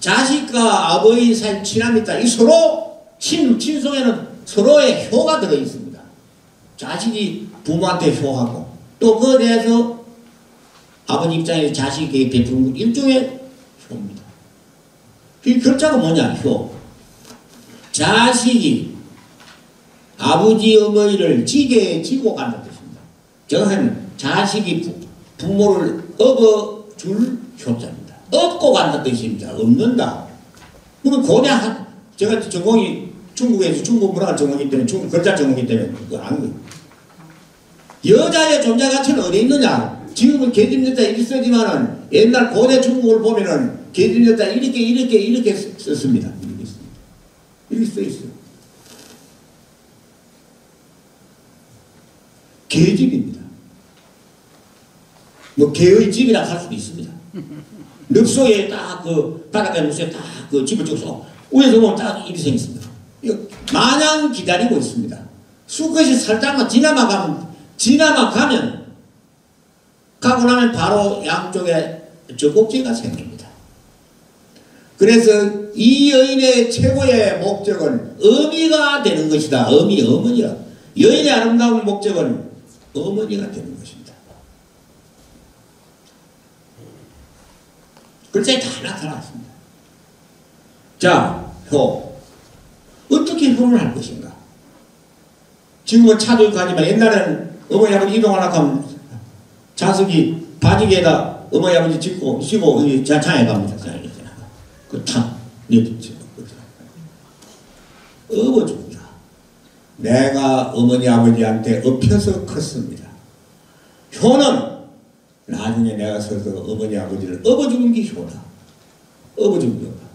자식과 아버지 사이 있다. 이 서로 친 친속에는 서로의 효가 들어 있습니다. 자식이 부모한테 효하고 또 그에 대해서 아버지 입장에서 자식에게 베푸는 일종의 효입니다. 이 결자가 뭐냐 효. 자식이 아버지 어머니를 지게 지고 간다는 뜻입니다. 정확하면 자식이 부, 부모를 업어줄 효자입니다. 업고 간다는 뜻입니다. 업는다. 우리 고대 한, 제가 전공이 중국에서 중국 문화 전공이기 때문에 중국 글자 전공이기 때문에 그걸 아는 거예요. 여자의 존재 가치는 어디 있느냐? 지금은 계집여자 이렇게 쓰지만은 옛날 고대 중국을 보면은 계집여자 이렇게 이렇게 이렇게 썼습니다. 이렇게 씁니다. 이렇게 써 있어요. 개집입니다. 뭐 개의 집이라 할 수도 있습니다. 늪속에 딱 그 바닷가 늪속에 딱 그 집을 찍어서 위에서 보면 딱 이렇게 생겼습니다. 마냥 기다리고 있습니다. 수컷이 살짝만 지나만 가면 지나만 가면 가고 나면 바로 양쪽에 저 꼭지가 생깁니다. 그래서 이 여인의 최고의 목적은 어미가 되는 것이다. 어미, 어머니라. 여인의 아름다운 목적은 어머니가 되는 것입니다. 글자에 다 나타났습니다. 자, 효. 어떻게 효를 할 것인가? 지금은 차도 있고 하지만 옛날에는 어머니 아버지 이동하려고 하면 자석이 바지개에다 어머니 아버지 짚고 쉬고 자차에 갑니다. 그 탕, 내붙죠. 업어줍니다. 내가 어머니 아버지한테 업혀서 컸습니다. 효는 나중에 내가 서서 어머니 아버지를 업어주는 게 효다. 업어주는 거다.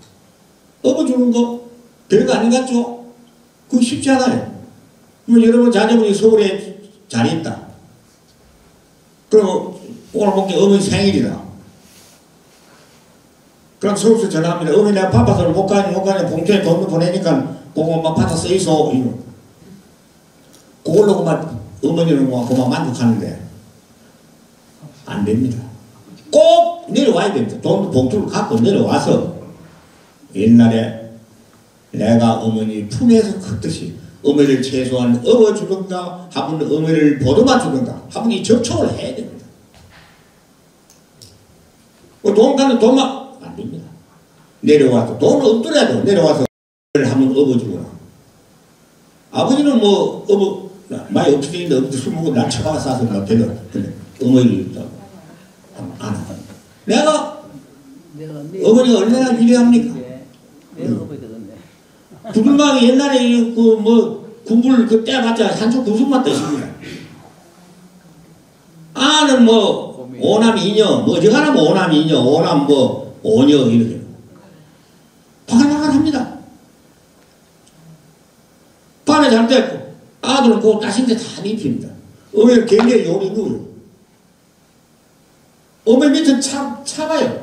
업어주는 거 별거 아닌 것 같죠? 그거 쉽지 않아요. 그러면 여러분 자녀분이 서울에 잘 있다. 그럼 오늘 볼게 어머니 생일이다. 그럼 서울서 전화합니다. 어머니 내가 바빠서 못 가니 못 가니 봉투에 돈 보내니까 그거 막 받아 써있어. 그걸로 그만 어머니는 뭐 그만 만족하는데 안 됩니다. 꼭 내려와야 됩니다. 돈 봉투를 갖고 내려와서 옛날에 내가 어머니 품에서 컸듯이 어머니를 최소한 업어주든가 하면 어머니를 보듬어 주든가 하면 이 접촉을 해야 됩니다. 뭐돈 가는 돈만 안 됩니다. 내려와서 돈 없더라도 내려와서 한번 업어주거나 아버지는 뭐 업어 많이 없으니까 어디 술 먹고 날 처박아 싸서 막 별로 어머니를 안 하고 내가 내가 어머니가 얼마나 위대합니까? 내가 어머니 되겠네. 구불망이 옛날에 그뭐 군불 그 때봤자 한쪽 구슬만 떠십니다. 아는 뭐 오남 이녀 뭐 어디 가나 뭐 오남 이녀 오남 뭐 오녀 이렇게 바글바글합니다. 밤에 잘때 아들은 그 따신데 다 입힙니다. 어머니 굉장히 요리구요. 어머니 밑은 차, 차가요.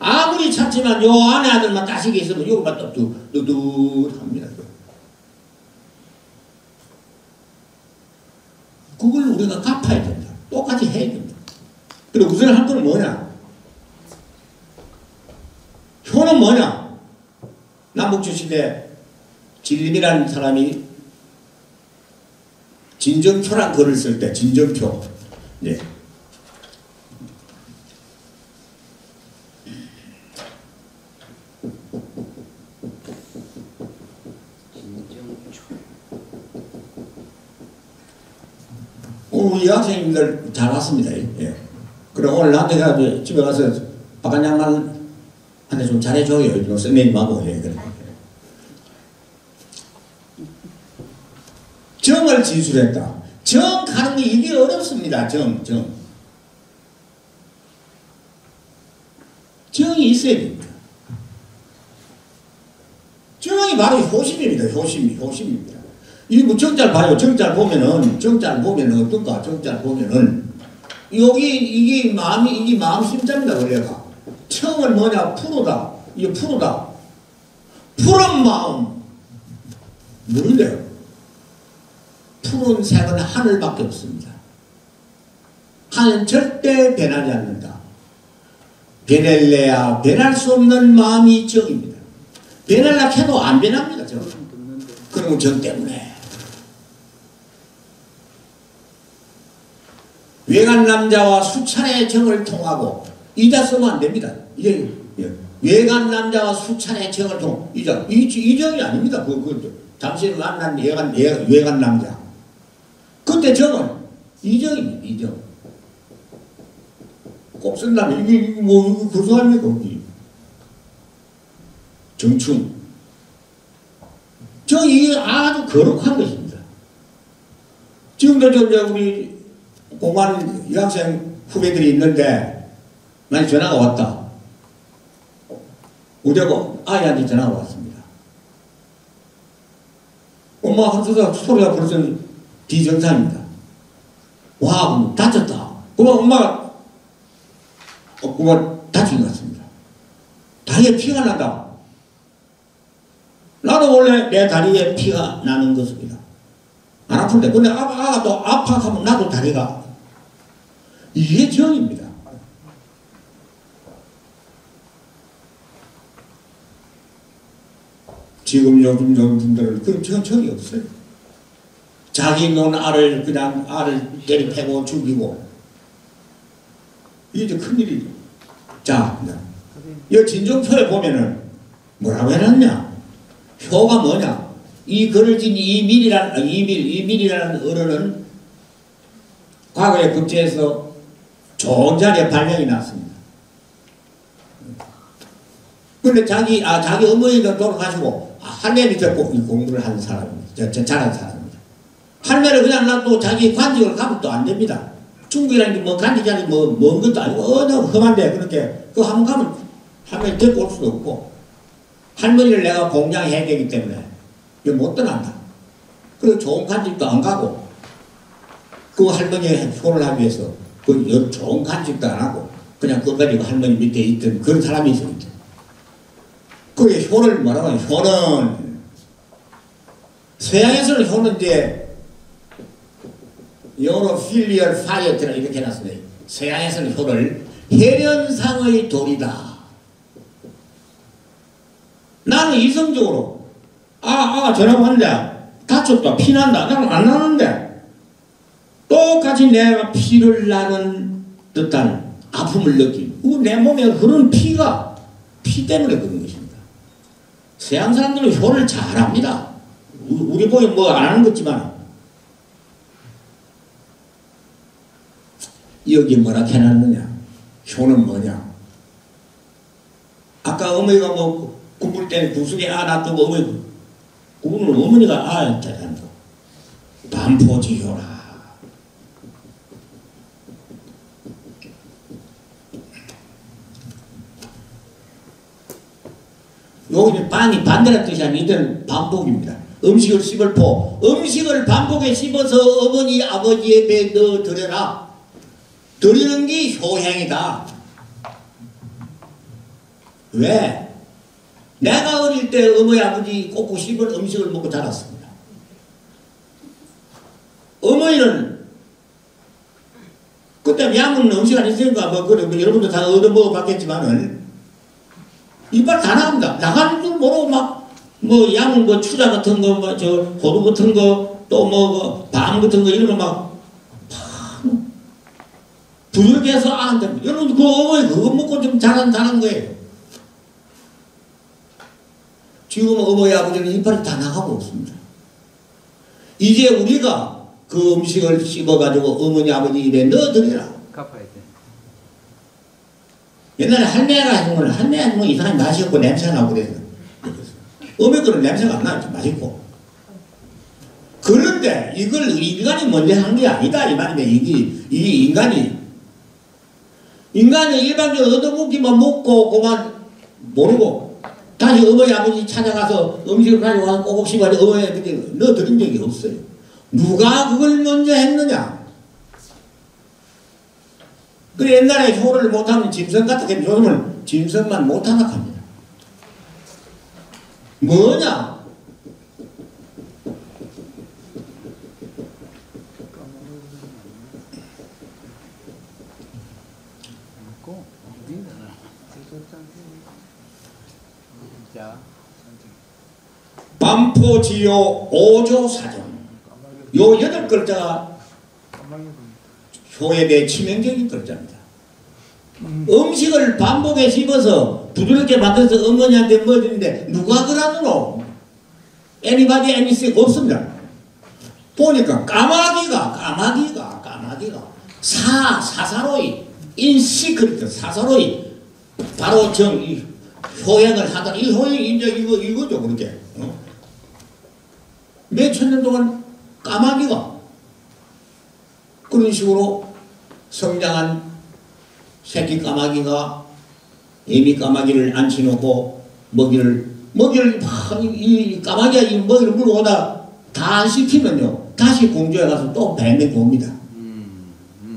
아무리 참지만 요 안에 아들만 따시게 있으면 요것만 또 뚜뚜뚜합니다. 그걸 우리가 갚아야 된다. 똑같이 해야 된다. 그리고 우선 할 거는 뭐냐? 효는 뭐냐? 남북주시대 진림이라는 사람이 진정표란 글을 쓸 때 진정표 네. 이 학생님들 잘 왔습니다. 예. 그럼 오늘 나한테 가서 집에 가서 박한 양만 한테 좀 잘해줘요. 요 선배님하고 예. 그래. 정을 진술했다. 정 가는 게 이게 어렵습니다. 정, 정. 정이 있어야 됩니다. 정이 바로 효심입니다. 효심, 효심입니다. 이뭐 정자를 봐요. 정자를 보면은 정자를 보면은 어떤가? 정자를 보면은 여기 이게 마음이 이게 마음 심자입니다. 원래가 청은 뭐냐? 푸르다. 이게 푸르다. 푸른 마음 뭐래요? 푸른 색은 하늘밖에 없습니다. 하늘 절대 변하지 않는다. 변할래야 변할 수 없는 마음이 정입니다. 변하려 해도 안 변합니다. 정. 듣는데. 그런 정 때문에. 외간 남자와 수차례 정을 통하고 이자 쓰면 안 됩니다. 이제 예. 외간 남자와 수차례 정을 통 이자 이, 이 정이 아닙니다. 그, 그 당신 만난 외간 외- 외간 남자. 그때 정은 이정입니다. 이정. 꼭 쓴다면 이게 뭐 이거 고소합니까? 정충. 저 이게 아주 거룩한 것입니다. 지금도 저 우리 공관 유학생 후배들이 있는데 많이 전화가 왔다. 우리하고 아이한테 전화가 왔습니다. 엄마 한소가 소리가 벌써 비정상입니다. 와, 다쳤다. 그만 엄마가 어, 그만 다친 것 같습니다. 다리에 피가 난다. 나도 원래 내 다리에 피가 나는 것입니다. 안 아픈데. 근데 아, 아가 또 아파하면 나도 다리가. 이게 정입니다. 지금 요즘 여러분들은 그런 정, 정이 없어요. 자기 논 알을 그냥 알을 때리 패고 죽이고. 이게 큰일이죠. 자, 이 진정표에 보면은 뭐라고 해놨냐? 표가 뭐냐? 이 글을 진 이밀이란 아, 이밀 이밀이라는 어른은 과거에 국제에서 좋은 자리에 발명이 났습니다. 근데 자기 아 자기 어머니가 돌아가시고 아, 할매 밑에 꼭 공부를 하는 사람입니다. 저, 저 잘한 사람입니다. 할매를 그냥 놔도 자기 관직을 가면 또 안 됩니다. 중국이라는 게뭐 관직자니 뭐 먼 것도 아니고 어느 험한데 그렇게 그 한번 가면 할머니 데리고 올 수도 없고 할머니를 내가 공양해야 되기 때문에 못 떠난다. 그리고 좋은 간집도 안 가고 그 할머니의 효를 하기 위해서 그 여- 좋은 간집도 안 하고 그냥 그거 가지고 할머니 밑에 있던 그런 사람이 있습니다. 그게 효를 뭐라고 하냐 효는 서양에서는 효는 이제 영어로 filial piety 이렇게 해놨습니다. 서양에서는 효를 혈연상의 돌이다. 나는 이성적으로 아, 아, 전화 왔는데 다쳤다, 피난다. 나는 안 나는데 똑같이 내가 피를 나는 듯한 아픔을 그내 몸에 흐르는 피가 피 때문에 그런 것입니다. 서양 사람들은 효를 잘합니다. 우- 우리 보기 뭐안 하는 것지만 여기 뭐라 해놨느냐? 효는 뭐냐? 아까 어머니가 뭐 굽을 때 구석에 아 놔두고 어머니 구는 어머니가 아 잘한다. 반포지효라. 여기는 반이 반대라 뜻이 아니라 이들은 반복입니다. 음식을 씹을 포 음식을 반복에 씹어서 어머니 아버지의 배에 넣어 드려라 드리는 게 효행이다 왜? 내가 어릴 때 어머니 아버지 꼭꼭 씹은 음식을 먹고 자랐습니다 어머니는 그때 양은 음식 안 있으니까 뭐 그래 뭐 여러분도 다 얻어 먹어 봤겠지만은 이빨 다 나갑니다. 나가는 줄 모르고 막 뭐 양은 뭐 추자 같은 거 뭐 저 고루 같은 거 또 뭐 밤 같은 거 이런 거 막 부드럽게 해서 안 됩니다. 여러분 그 어머니 그거 먹고 좀 자란 자란 거예요. 지금 어머니 아버지는 이빨이 다 나가고 없습니다. 이제 우리가 그 음식을 씹어가지고 어머니 아버지 입에 넣어드리라. 옛날에 할매가 하는 거는 할매 하는 거 이상하게 맛이 없고 냄새 나고 그래서 어머니 거는 냄새가 안 나요. 맛있고. 그런데 이걸 인간이 먼저 한 게 아니다 이 말인데 이게 이 인간이 인간은 일반적으로 얻어먹기만 먹고 그만 모르고 다시 어머니 아버지 찾아가서 음식을 가지고 와서 꼭꼭 씹어야 어머니 아버지 넣어드린 적이 없어요. 누가 그걸 먼저 했느냐? 그래 옛날에 효를 못하면 짐승 게 요즘은 짐승만 못하나 합니다. 뭐냐? 반포지요 오조사전 요 여덟 글자가 효에 대해 치명적인 글자입니다. 음 식을 반복에 씹어서 부드럽게 만들어서 어머니한테 먹었는데 누가 그러노? anybody else 없습니다. 보니까 까마귀가 까마귀가 까마귀가 사 사사로이 in secret 사사로이 바로 정이 효행을 하다 이 효행 이제 이거 이거죠 그렇게 어? 몇천 년 동안 까마귀가 그런 식으로 성장한 새끼 까마귀가 애미 까마귀를 앉혀놓고 먹이를 먹이를 막 이, 이 까마귀가 이 먹이를 물어오다 다안 시키면요 다시 공주에 가서 또 뱀에 봅니다.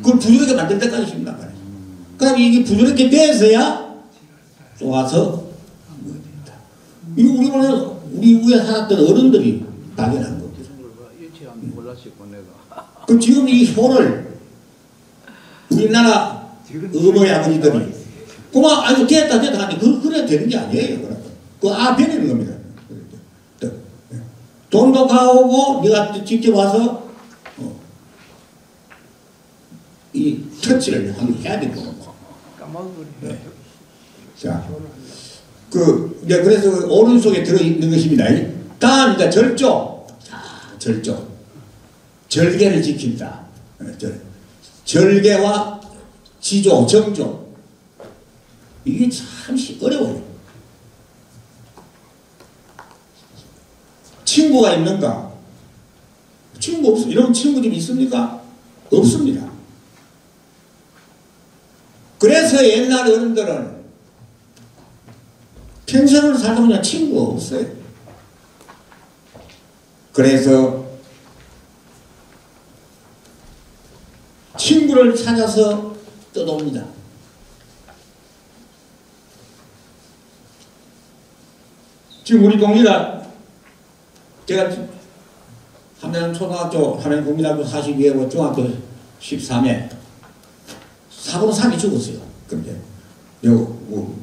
그걸 부드럽게 만들 때까지 씁니다. 그럼 이게 부드럽게 돼서야 좋아서 먹어야. 이거 우리는 우리 위에 살았던 어른들이 발견한 겁니다. 그럼 지금 이 효를 우리나라 어머니 아버지들이 그만 아주 됐다 됐다 하니 그 그래 되는 게 아니에요. 그럼 그아 변하는 겁니다. 또, 예. 돈도 가오고 네가 직접 와서 어, 이 터치를 한번 해야 되는 겁니다. 까마귀. 네. 자, 그 이제 그래서 오른손에 들어 있는 것입니다. 다음 이제 절조. 자, 절조. 절개를 지킨다. 어, 절, 절개와 지조, 정조. 이게 참 시- 어려워요. 친구가 있는가? 친구 없어. 이런 친구 좀 있습니까? 없습니다. 그래서 옛날 어른들은 평생을 살다 보면 친구가 없어요. 그래서 친구를 찾아서 떠놉니다. 지금 우리 동리가 제가 하면 초등학교 하면 국민학교 42회 중학교 13회 사고로 사기 죽었어요. 근데 요, 요,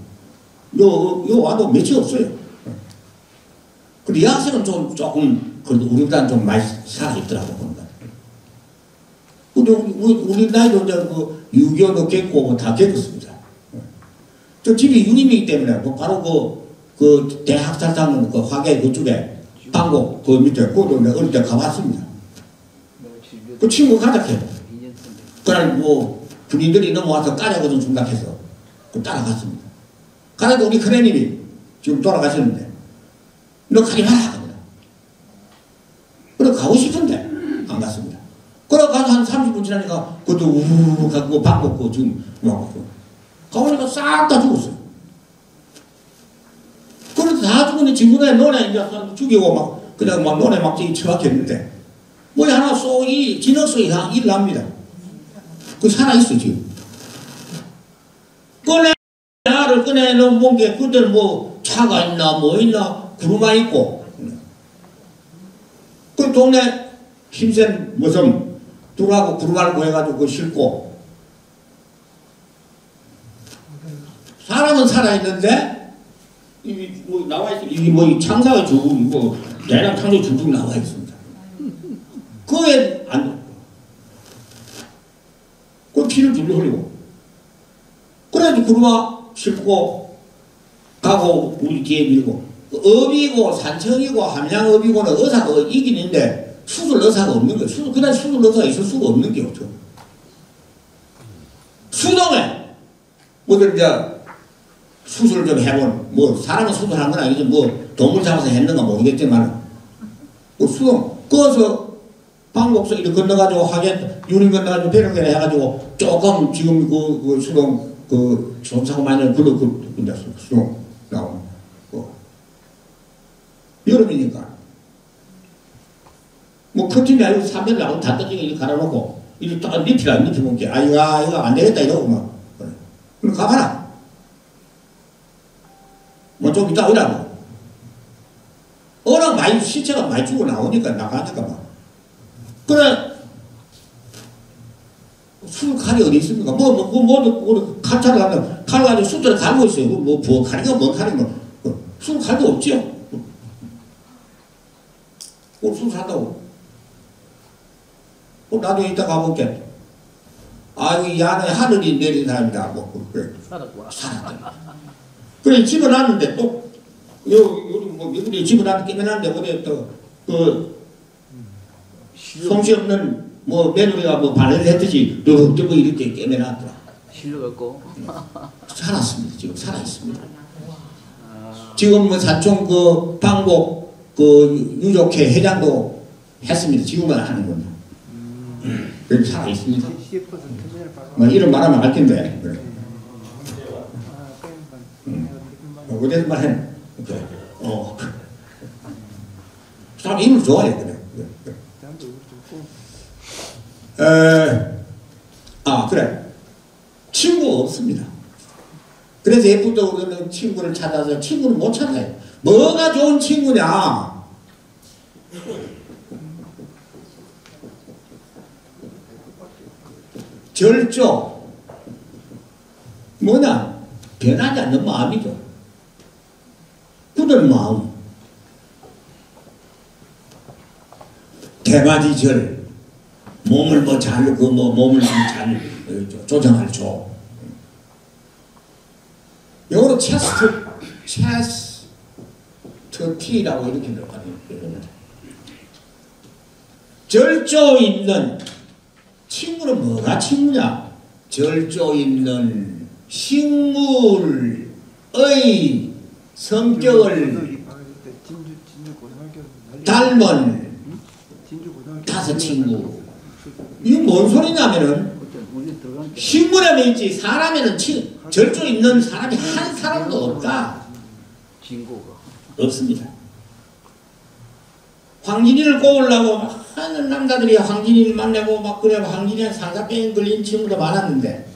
요, 요 와도 며칠 없어요. 근데 여학생은 좀 조금 그래도 우리보다는 좀 많이 살아있더라고 보니까. 근데 우리, 우리 나이도 이제 그 6.25도 겪고 뭐 다 겪었습니다. 저 집이 유림이기 때문에 뭐 바로 그, 그 대학 살사는 그 화계 그쪽에 방곡 그 밑에 그도 내가 어릴 때 가봤습니다. 그 친구 가자해요. 2년 전에. 그날 뭐 군인들이 넘어와서 까자거든 중각해서 그 따라갔습니다. 가다가 우리 큰애님이 지금 돌아가셨는데 너 가지 마라 합니다. 그래 가고 싶은데 안 갔습니다. 그래 가서 한 30분 지나니까 그것도 우르르 가고 밥 먹고 지금 와갖고 가보니까 싹 다 죽었어요. 그래서 다 죽으니 친구네 너네 이제 죽이고 막 그냥 막 논에 막 처박혔는데 뭐 하나 쏘이 진흙속이 다 일납니다. 그 살아있어 지금. 꺼내 나를 꺼내 놓은 게 그들 뭐 차가 있나 뭐 있나 구루마 있고 그 동네 힘센 무슨 둘하고 구루마를 구해가지고 그 싣고 사람은 살아있는데 이게 뭐 나와 있 이게 뭐 창사가 주고 뭐 대량 창조 주둥 나와 있습니다. 그에 안, 그 피를 줄로 흘리고. 그래가지고 구루마 싣고 가고 우리 뒤에 밀고. 업이고 산청이고 함양업이고는 의사가 이긴 있는데 수술 의사가 없는 거예요. 수술, 그날 수술 의사가 있을 수가 없는 게 없죠. 수동에 뭐들 이제 수술을 좀 해본 뭐 사람은 수술한 건 아니지 뭐 동물 잡아서 했는가 모르겠지만 그 수동 꺼서 방곡서 이렇게 건너가지고 하게 유림 건너가지고 배를 게 해가지고 조금 지금 그, 그 수동 그 조사고 많이 불러 그 근데 수동 나오는 거 여름이니까 뭐 커튼이 아니고 삼면을 나고 다 떠지게 이렇게 갈아놓고 이렇게 딱 밑이라 밑에 보게 아 이거 이거 안 되겠다 이러고 막 그래 그럼 가봐라 뭐좀 이따 오라고 워낙 많이 시체가 많이 죽어 나오니까 나가니까 막 그래 술 칼이 어디 있습니까? 뭐, 뭐, 뭐, 뭐, 뭐 칼차를 가면 칼 가지고 숫자를 갈고 있어요. 뭐, 뭐, 칼이가 뭔 칼인가? 술 칼도 없지요. 어, 술 산다고. 어, 나중에 이따 가볼게. 아, 이 안에 하늘이 내린 사람이다. 뭐, 그래. 살았구나. 살았다. 그래, 집어놨는데 또, 요, 요, 뭐, 미국에 집어놨는데 깨매놨는데, 어디 또, 그, 솜씨 없는 뭐 며느리가 뭐 바늘 했듯이 르륵 이렇게 깨매놨더라. 실려갖고. 살았습니다. 지금 살아있습니다. 지금 뭐 사촌 그 방복 그 유족회 회장도 했습니다. 지금은 하는 겁니다. 그래도 살아있습니다. 뭐 이런 말하면 알 텐데. 그래. 어, 어디서 말해? 그래. 어. 사람 힘을 좋아해 그래. 그래. 그래. 에, 아 그래 친구 없습니다. 그래서 예쁘다고 그러는 친구를 찾아서 친구를 못 찾아요. 뭐가 좋은 친구냐? 절조 뭐냐? 변하지 않는 마음이죠. 굳은 마음. 대바지절 몸을 뭐 잘, 그 뭐 몸을 잘 조정할 줘. 영어로 체스트, 체스트 T라고 이렇게 들어가는 절조 있는 친구는 뭐가 친구냐? 절조 있는 식물의 성격을 닮은 다섯 친구. 이게 뭔 소리냐면은 식물에는 있지 사람에는 치, 절조 있는 사람이 한 사람도 없다. 없습니다. 황진이를 꼬으려고 막 하는 남자들이 황진이를 만나고 막 그래 황진이한 상사병 걸린 친구도 많았는데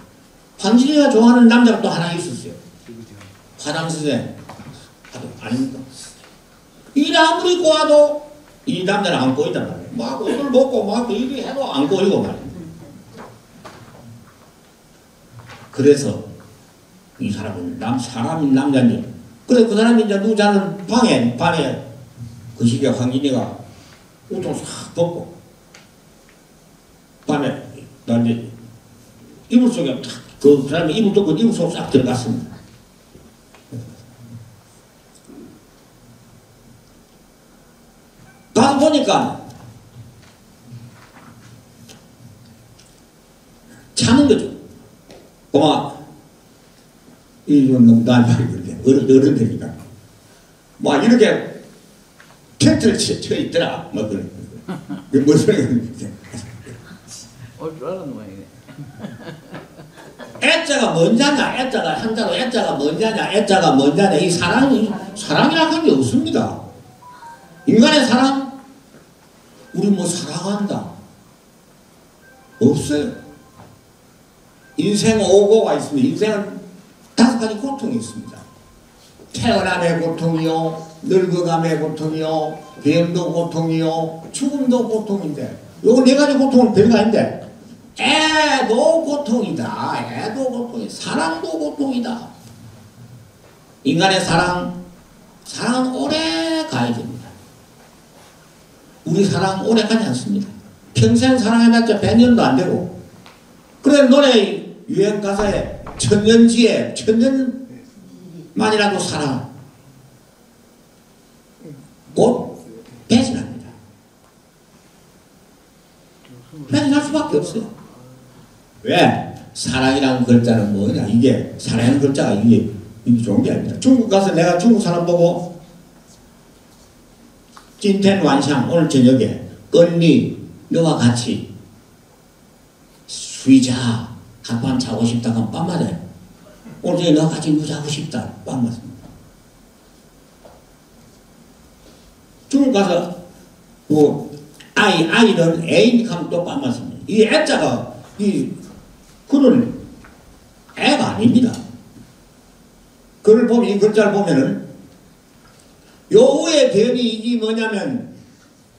황진이가 좋아하는 남자가 또 하나 있었어요. 화장선생 아닙니까? 일 아무리 꼬아도 이 남자는 안 꼬이단 말이에요. 막 옷을 벗고 막 이리 해도 안 꼬이고 말이에요. 그래서 이 사람은 남 사람이 남자인지 그래 그 사람이 이제 누구 자는 방에 밤에 그 시기에 황진이가 옷을 싹 벗고 밤에 나 이제 이불 속에 탁그 사람이 이불 덮고 이불 속싹 들어갔습니다. 가서 보니까 참은 거죠. 고마 너무 나이 말이거든요. 어른, 어른들이니까. 뭐 이렇게 텐트를 쳐, 쳐 있더라. 뭐 그런. 그 무슨 올줄 알았는 모양이네. 애자가 뭔 자냐? 애자가 한자로 애자가 뭔 자냐? 애자가 뭔 자냐? 이 사랑이 사랑이라고 하는 게 없습니다. 인간의 사랑? 우리 뭐 사랑한다. 없어요. 인생 오고가 있습니다. 인생은 다섯 가지 고통이 있습니다. 태어남의 고통이요, 늙어감의 고통이요, 병도 고통이요, 죽음도 고통인데, 요거 네 가지 고통은 별거 아닌데, 애도 고통이다. 애도 고통이 사랑도 고통이다. 인간의 사랑, 사랑은 오래 가야 됩니다. 우리 사랑 오래 가지 않습니다. 평생 사랑해봤자 100년도 안 되고. 그래 노래 유행 가사에 천년지에 천년만이라도 사랑. 곧 배신합니다. 배신할 수밖에 없어요. 왜? 사랑이라는 글자는 뭐냐? 이게 사랑이라는 글자가 이게, 이게 좋은 게 아닙니다. 중국 가서 내가 중국 사람 보고 찐텐 완샹 오늘 저녁에 언니 너와 같이 수이자 한밤 자고 싶다 그럼 밤 맞아요. 오늘 저녁에 너와 같이 누 자고 싶다 밤 맞습니다. 중국 가서 뭐 아이 아이는 애인 하면 또밤 맞습니다. 이 애자가 이 그는 애가 아닙니다. 그를 보면 이 글자를 보면은 요의 변이 이게 뭐냐면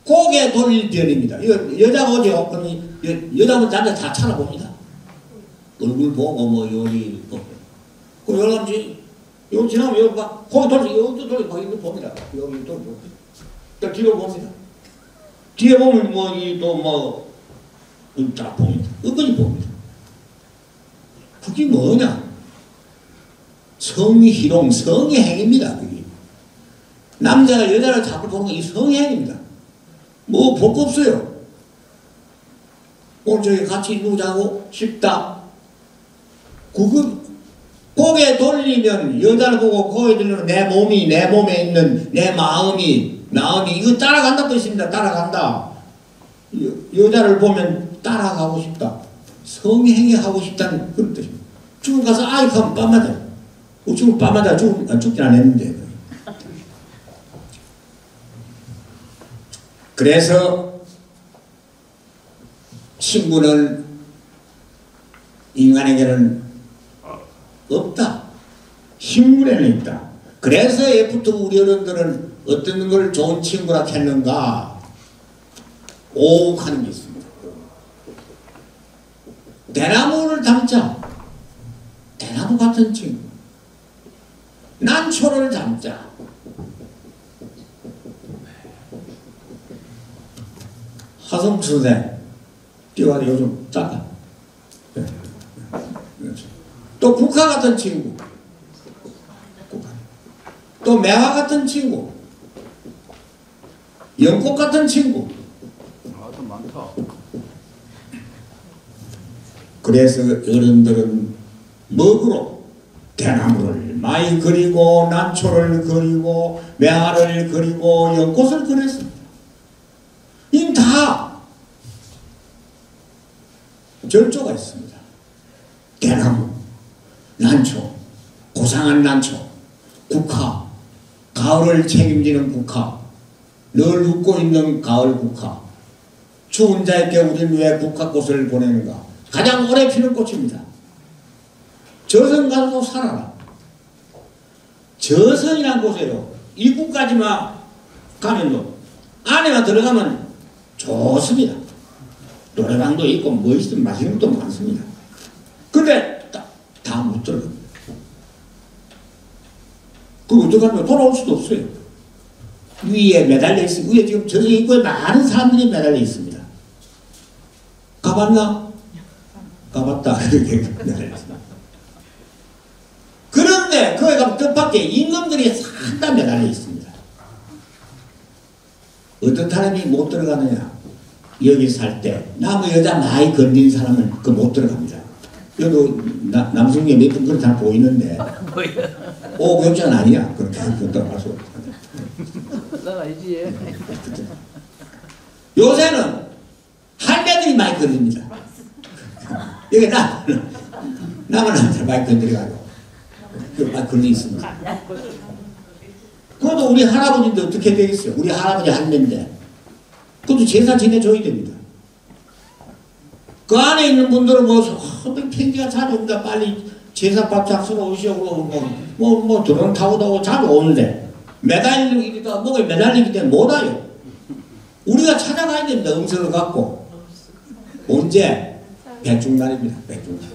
고개 돌릴 변입니다. 이거 여자가 오죠. 그럼 이 여, 여자분 남자 다 찾아봅니다. 얼굴 보고 뭐 요리 보고. 그 여러 가지 요 지나면 요 막, 고개 돌리 요도 돌리 막 이거 봅니다. 여기 또 뭐. 또 뒤로 봅니다. 뒤에 보면 뭐 이 또뭐 딱 봅니다. 은근히 봅니다. 그게 뭐냐? 성희롱, 성희행입니다. 그게. 남자가 여자를 자꾸 보는 건 이 성희행입니다. 뭐 볼 거 없어요. 오늘 저기 같이 누자고 싶다. 그거 고개 돌리면 여자를 보고 고개 돌리면 내 몸이 내 몸에 있는 내 마음이 마음이 이거 따라간다 뜻입니다. 따라간다. 여, 여자를 보면 따라가고 싶다. 성행위 하고 싶다는 그런 뜻입니다. 죽음 가서 아이 하면 빰마다. 죽음 빰마다 죽음 아, 죽진 않았는데. 그래서 친구는 인간에게는 없다. 식물에는 있다. 그래서 예부터 우리 어른들은 어떤 걸 좋은 친구라 했는가? 오욱하는 게 있습니다. 대나무를 담자. 대나무 같은 친구. 난초를 담자. 화성수대 뛰어가서 요즘 닦아. 네. 또 국화 같은 친구. 또 매화 같은 친구. 연꽃 같은 친구. 아주 많다. 그래서 어른들은 먹으로 대나무를 많이 그리고 난초를 그리고 매화를 그리고 연꽃을 그렸습니다. 이다 절조가 있습니다. 대나무, 난초, 고상한 난초, 국화, 가을을 책임지는 국화, 늘 웃고 있는 가을 국화. 추운 자에게 우리는 왜 국화꽃을 보내는가? 가장 오래 피는 꽃입니다. 저선 가도 살아라. 저선이란 곳에요. 입구까지만 가면요. 안에만 들어가면 좋습니다. 노래방도 있고 뭐 있으면 맛있는 것도 많습니다. 근데 다 못 들어갑니다. 그 어떡하면 돌아올 수도 없어요. 위에 매달려 있습니다. 위에 지금 저 입구에 많은 사람들이 매달려 있습니다. 가봤나? 가봤다. 이렇게 매달려 있습니다. 그런데 거기 가면 뜻밖의 임금들이 산다 매달려 있습니다. 어떤 사람이 못 들어가느냐? 여기 살때 나무 여자 많이 건진 사람은 그 못 들어갑니다. 여도 남성에 몇분 그런 사람 보이는데 오 경찰 아니야. 그렇게 그 없다. 나가야지. 요새는 할매들이 많이 건집니다. 여기 나 나만 남자 많이 건드려가지고 그 많이 걸려 있습니다. 그 그것도 우리 할아버지인데 어떻게 되겠어요? 우리 할아버지 할매인데. 그것도 제사 지내줘야 됩니다. 그 안에 있는 분들은 뭐, 어, 팽지가 자주 온다. 빨리 제사밥 잡수러 오시오. 뭐, 뭐, 뭐, 드론 타고 다고 자주 오는데. 매달리기도, 뭐가 매달리기 때문에 못 와요. 우리가 찾아가야 됩니다. 음성을 갖고. 언제? 백중날입니다. 백중날.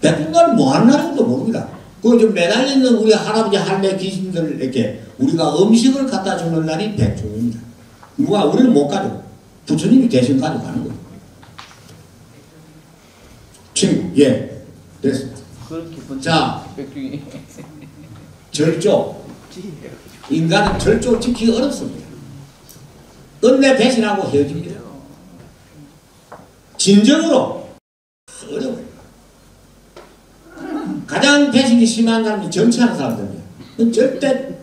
백중날은 뭐 하는 날인지도 모릅니다. 그좀 매달리는 우리 할아버지 할매 귀신들을 이렇게 우리가 음식을 갖다 주는 날이 백중입니다. 누가 우리는 못 가져. 부처님이 대신 가져가는 거예요. 친, 예, 됐습니다. 자. 절조. 인간은 절조 지키기 어렵습니다. 끝내 배신하고 헤어집니다. 진정으로 어려워요. 가장 배신이 심한 사람이 정치하는 사람들입니다. 절대.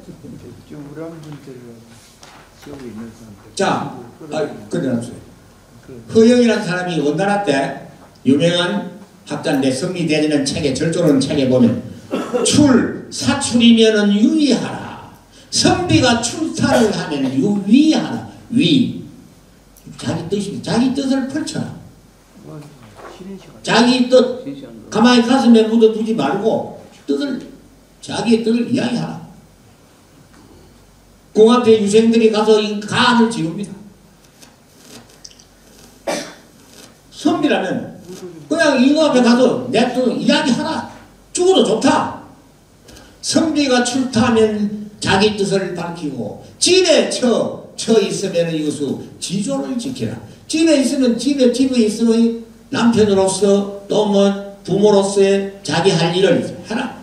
자, 아, 끝내놨어요. 허영이라는 사람이 원나라 때 유명한 학자인데 성리대전은 책에 절조는 책에 보면 출 사출이면은 유의하라. 선비가 출타를 하면 유위하라. 위 자기 뜻입니다. 자기 뜻을 펼쳐라. 자기 뜻. 가만히 가슴에 묻어두지 말고 뜻을 자기의 뜻을 이야기하라. 공앞에 유생들이 가서 이 가를 지릅니다. 선비라면 그냥 이 앞에 가서 내 뜻을 이야기하라. 죽어도 좋다. 선비가 출타하면 자기 뜻을 밝히고 집에 처, 처 있으면 이것을 지조를 지키라. 집에 있으면 집에 집에 있으면 남편으로서 또뭐 부모로서의 자기 할 일을 하라.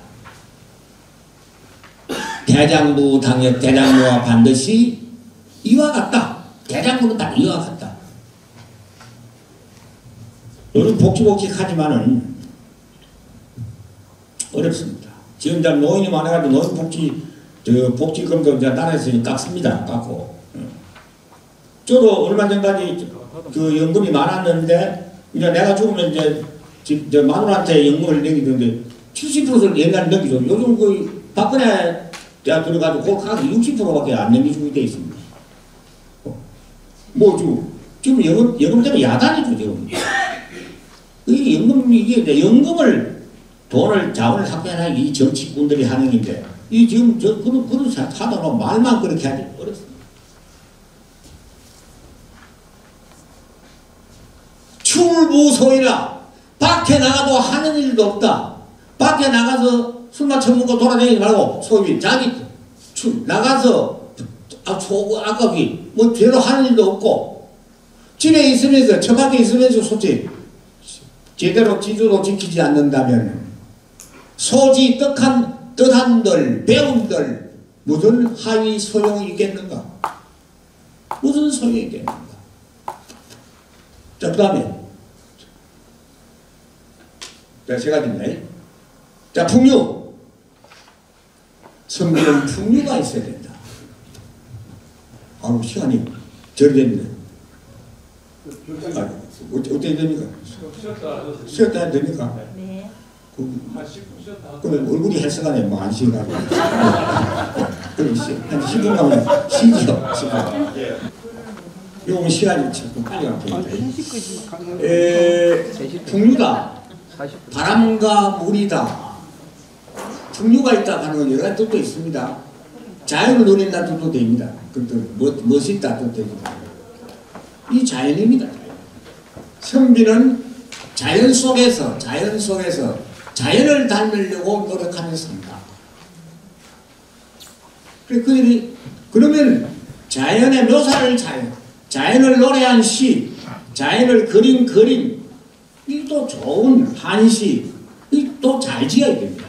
대장부 당역 대장부와 반드시 이와 같다. 대장부는 다 이와 같다. 요즘 복지복지하지만은 어렵습니다. 지금 이제 노인이 많아가지고 노인복지 저 복지금도 이제 나라에서 깎습니다. 깎고. 응. 저도 얼마 전까지 그 연금이 많았는데 이제 내가 죽으면 이제 집, 저 마누라한테 연금을 넘기던데 70%를 옛날에 넘기죠. 요즘 그 박근혜 대학 들어가지고 가서 60%밖에 안 넘기주고 돼 있습니다. 어. 뭐 지금 연금 연금 때문에 야단이죠 지금. 이 연금 이게 연금을 돈을 자원을 삭감하는 이 정치꾼들이 하는 일인데 이 지금 저 그런 그런 보면 말만 그렇게 하지 어렵습니다. 출부소이라 밖에 나가도 하는 일도 없다. 밖에 나가서 술 마쳐 먹고 돌아다니지 말고 소위 자기 출 나가서 아, 초, 아까기 뭐 죄로 하는 일도 없고 집에 있으면서 처밖에 있으면서 솔직히 제대로 지도도 지키지 않는다면 소지 떡한 뜻한들 배운들 무슨 하위 소용이 있겠는가? 무슨 소용이 있겠는가? 자, 그 다음에 자, 세 가지입니다. 자, 풍류. 성비는 풍류가 있어야 된다. 아우, 시간이. 아, 어, 어떻게 됩니까? 쉬었다 해도 됩니까? 네. 그, 그러면 얼굴이 헬스가네, 뭐안 쉬어가지고. 그럼 쉬, 한 10분 가면 쉬죠, 10분. 요건 시간이 조금 빨리 갑니다. 에, 풍류다. 40. 바람과 물이다. 풍류가 있다 하는 건 여러 가지 뜻도 있습니다. 자연을 누린다 뜻도 됩니다. 그것도 멋, 멋있다 뜻도 됩니다. 이 자연입니다. 성비는 자연 속에서 자연 속에서 자연을 닮으려고 노력하는. 그래 그들이 그러면 자연의 묘사를 자연, 자연을 노래한 시, 자연을 그린 그림, 이또 좋은 한시, 이또 잘 지어야 됩니다.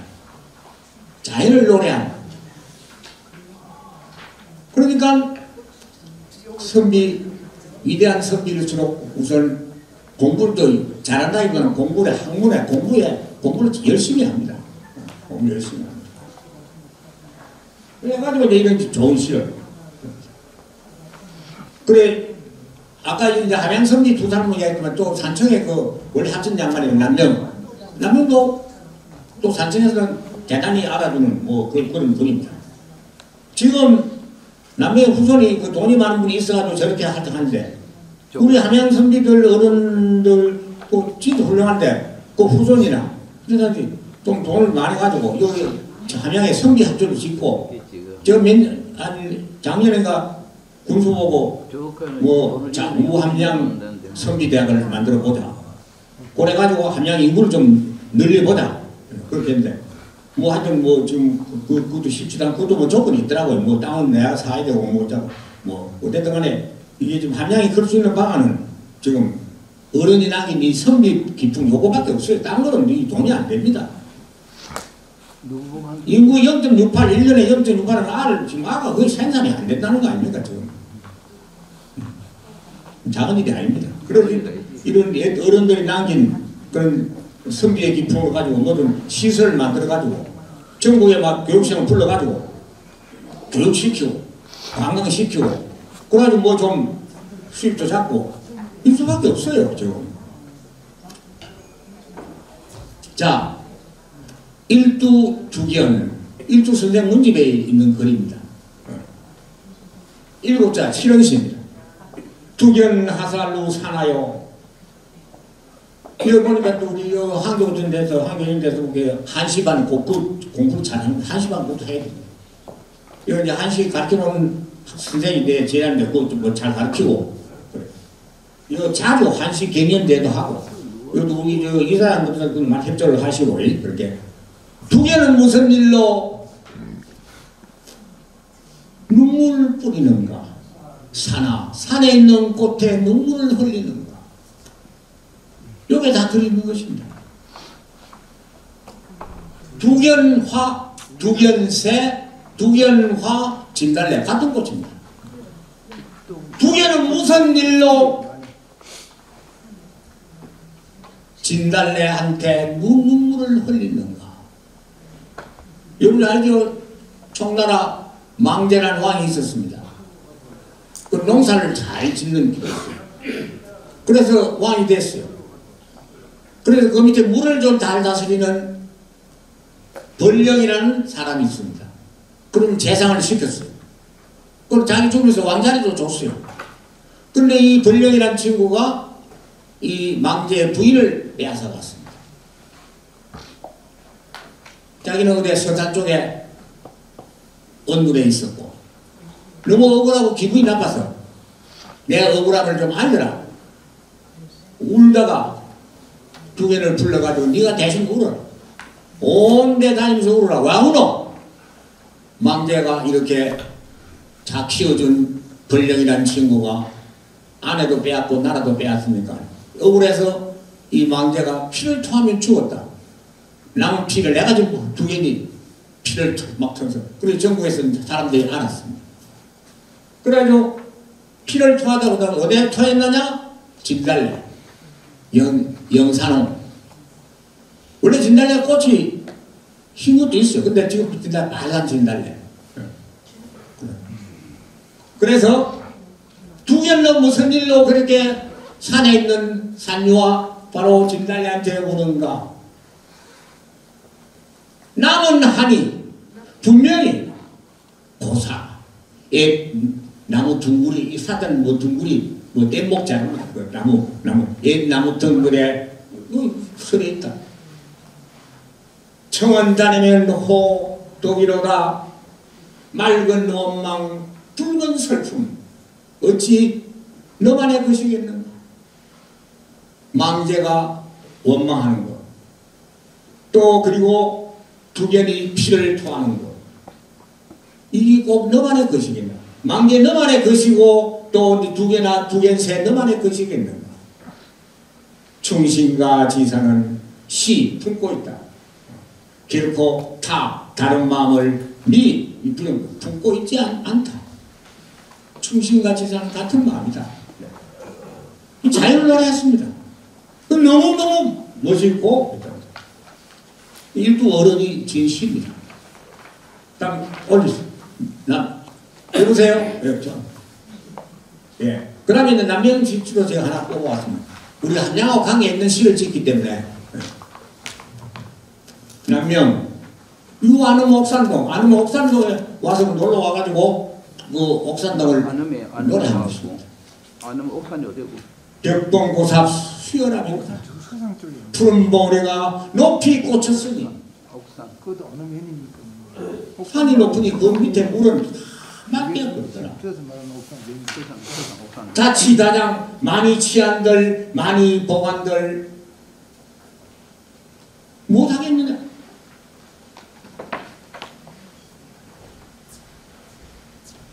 자연을 노래한. 그러니까 선비 위대한 선비일수록 우선 공부를 더 잘한다기보다는 공부에 학문에 공부에 공부를 열심히 합니다. 공부 열심히 합니다. 그래가지고 이런 좋은 시를. 그래 아까 이제 함양선비 두 사람 이야기했지만 또 산청에 그 원래 하천 양반이 남명 남명도 또 산청에서는 대단히 알아주는 뭐 그런 그런 분입니다. 지금 남의 후손이 그 돈이 많은 분이 있어가지고 저렇게 하는데 우리 함양 선비들 어른들 또 진짜 훌륭한데 그 후손이나 그래가지고 좀 돈을 많이 가지고 여기 저 함양에 선비 학교를 짓고 저몇한 작년인가 군수 보고 뭐 자, 우함양 선비대학을 만들어 보자. 그래 가지고 함양 인구를 좀 늘려보자. 그렇게 했는데 뭐 하여튼 뭐 지금 그, 그것도 쉽지도 않고 그것도 뭐 조건이 있더라고요. 뭐 땅은 내가 사야 되고 뭐 어쩌고 뭐 어쨌든 간에 이게 지금 함양이 그럴 수 있는 방안은 지금 어른이 나긴 이 선비 깊은 요거밖에 없어요. 딴 거는 이 돈이 안 됩니다. 인구 0.68, 1년에 0.68은 알을 지금 아가 거의 생산이 안 된다는 거 아닙니까 지금? 작은 일이 아닙니다. 그래서 이런 옛 어른들이 남긴 그런 선비의 기품을 가지고 모든 시설을 만들어 가지고 전국에 막 교육생을 불러 가지고 교육시키고 관광시키고 그래가지고 뭐 좀 수입도 잡고 이 수밖에 없어요 지금. 자 일두 주견 일두 선생 문집에 있는 글입니다. 일곱자 칠원시입니다. 두견 하살로 사나요. 이거 보니까 또 우리 요 한교 같은 데서 한교 이런 데서 그게 한시반 공부 공부를 잘하는 한시 반 공부 해야 됩니다. 이거 이제 한시 놓은 선생인데 제한데 그것도 뭐잘 가르치고. 이거 자주 한시 경연대도 하고 이것도 우리 저 이 사람들은 그만 협조를 하시고 예, 그렇게. 두 개는 무슨 일로? 눈물 뿌리는가? 사나 산에 있는 꽃에 눈물을 흘리는가? 요게 다 들어있는 것입니다. 두견화 두견새 두견화 진달래 같은 꽃입니다. 두견은 무슨 일로 진달래한테 눈물을 흘리는가 여러분 알죠? 청나라 망제라는 왕이 있었습니다. 그 농사를 잘 짓는 기였어요. 그래서 왕이 됐어요. 그래서 그 밑에 물을 좀 잘 다스리는 벌령이라는 사람이 있습니다. 그럼 재상을 시켰어요. 그럼 자기 죽으면서 왕자리도 줬어요. 근데 이 벌령이라는 친구가 이 망제의 부인을 빼앗아갔습니다. 자기는 어디 서산 쪽에 언군에 있었고 너무 억울하고 기분이 나빠서 내 억울함을 좀 알려라. 울다가 두 개를 불러가지고 네가 대신 울어라. 온데 다니면서 울어라. 왜 울어? 망제가 이렇게 자 키워준 벌령이라는 친구가 아내도 빼앗고 나라도 빼앗으니까 억울해서 이 망제가 피를 토하면 죽었다. 남은 피를 내가 지금 두 개니 피를 막 터서 그래서 전국에서 사람들이 알았습니다. 그래가지고 피를 토하다 보다 어디에 토했느냐? 진달래, 영, 영산홍. 원래 진달래 꽃이 흰 것도 있어요. 근데 지금 진달 빨간 진달래. 그래서 두 개는 무슨 일로 그렇게 산에 있는 산유와 바로 진달래한테 오는가? 남은 한이 분명히 고사, 예, 나무 둥구리, 이 사단 뭐 둥구리, 뭐 뗏목자, 그 나무, 나무, 옛 나무 덩굴에 그 설에 있다. 청원 다니면 호, 독이로다, 맑은 원망, 붉은 슬픔, 어찌 너만의 것이겠는가? 망제가 원망하는 것. 또 그리고 두견이 피를 토하는 것. 이게 꼭 너만의 것이겠나? 망제 너만의 것이고 또 두개나 두견새 너만의 것이겠는가? 충신과 지상은 시 품고 있다. 결코 타 다른 마음을 미 이쁘는 품고 있지 않, 않다. 충신과 지상은 같은 마음이다. 이 자유를 노래했습니다. 너무너무 멋있고 일두 어른이 진시입니다. 딱 올리세요. 나, 해보세요. 예, 저. 예. 그 다음에 있는 남명 집주로 제가 하나 뽑아왔습니다. 우리 한양하고 관계 있는 시를 짓기 때문에. 예. 남명. 이 아는 옥산동, 아는 옥산동에 와서 놀러 와가지고 그 안음 노래하고 있습니다. 안음 옥산이 어디고 저 서상 쪽에 푸른 봉우리가 높이 꽂혔으니? 뭐. 산이 높으니 그 밑에 물은 막게 끓더라. 자치다장 많이 취한들 많이 보관들 못하겠느냐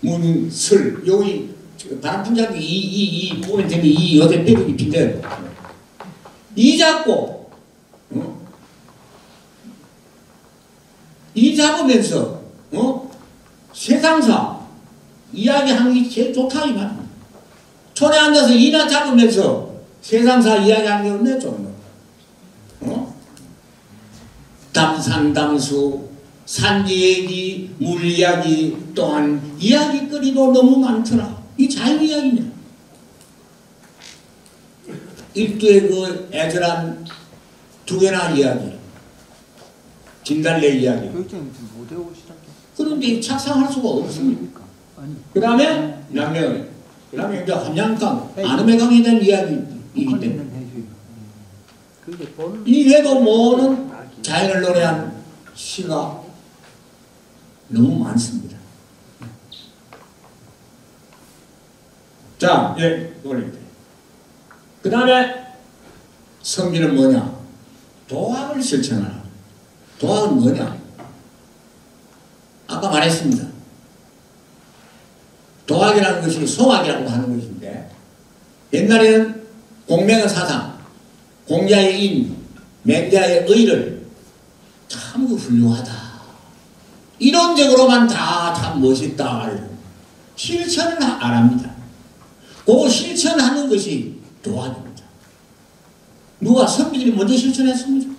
문슬 여기 바람풍장기 이이이 보면 되는 이 여대 빼기 빈대 이 잡고 어? 이 잡으면서 어? 세상사 이야기하는 게 제일 좋다 이 말이야 촌에 앉아서 이나 잡으면서 세상사 이야기하는 게 얼마나 좋노 어? 담산담수 산 얘기, 물 이야기 또한 이야기거리도 너무 많더라. 이 자유 이야기냐. 일두의 그 애절한 두 개나 이야기. 진달래 이야기. 그런데 착상할 수가 없습니다. 그 다음에 남명, 남명 이제 함양강, 아름의 강에 대한 이야기이기 때문에 해줘요. 그게 본이 외에도 모든 자연을 노래한 시가 너무 많습니다. 자, 예, 노래입니다. 그 다음에 성기는 뭐냐? 도학을 실천하라. 도학은 뭐냐? 아까 말했습니다. 도학이라는 것이 소학이라고 하는 것인데 옛날에는 공명의 사상, 공자의 인, 맹자의 의를 참 훌륭하다. 이론적으로만 다 참 멋있다. 실천을 안 합니다. 그 실천하는 것이 도학입니다. 누가 선비들이 먼저 실천했습니다.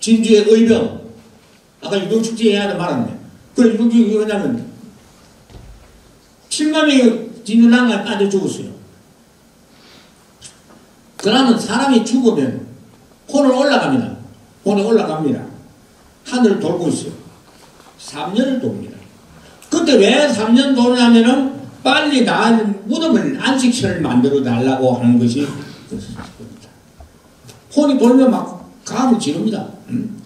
진주의 의병, 아까 유동축제 해야 말았네. 그 유동축제 왜냐면 7만 명이 진주 난간에 빠져 죽었어요. 그러면 사람이 죽으면 혼을 올라갑니다. 혼이 올라갑니다. 하늘을 돌고 있어요. 3년을 돕니다. 그때 왜 3년 도냐면은 빨리 나은 무덤을 안식처를 만들어 달라고 하는 것이. 혼이 돌면 막 감을 지릅니다. 음?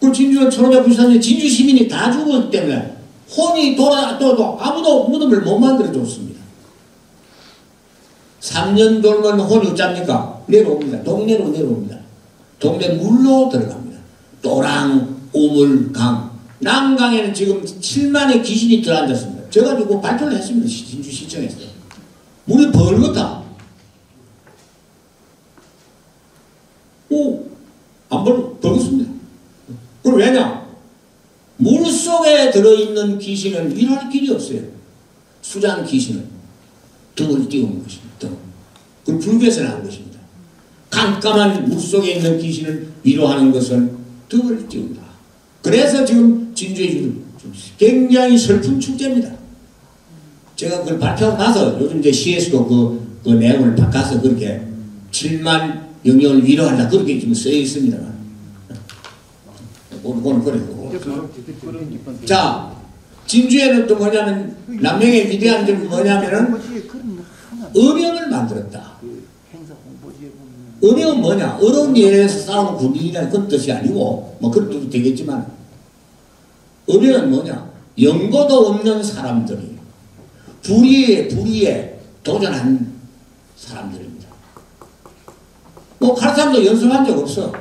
그 진주 천호백구산에 진주 시민이 다 죽었기 때문에 혼이 돌아도 아무도 무덤을 못 만들어 줬습니다. 3년 돌면 혼이 어쩝니까? 내려옵니다. 동네로 내려옵니다. 동네 물로 들어갑니다. 또랑, 우물, 강. 남강에는 지금 7만의 귀신이 들어앉았습니다. 제가 지고 발표를 했습니다. 시- 진주 시청에서. 물이 벌겋다. 오, 안 벌, 벌겋습니다. 그럼 왜냐? 물 속에 들어있는 귀신은 일할 길이 없어요. 수장 귀신은 등을 띄우는 것입니다. 등. 그 불교에서 나온 것입니다. 깜깜한 물 속에 있는 귀신을 위로하는 것은 등을 띄운다. 그래서 지금 진주의 주 굉장히 슬픈 축제입니다. 제가 그걸 발표하고 나서 요즘 이제 시에서도 그, 그 내용을 바꿔서 그렇게 7만 영령을 위로한다 그렇게 지금 쓰여 있습니다만 오늘 기쁜 자 진주에는 또 뭐냐면 남명의 위대한 점이 뭐냐면은 의병을 만들었다. 의병은 뭐냐? 어려운 일에서 싸우는 군인이라는 그런 뜻이 아니고 뭐 그런 뜻도 되겠지만 의병은 뭐냐? 연고도 없는 사람들이 불의에 불의에 도전한 사람들입니다. 뭐 가르침도 연습한 적 없어.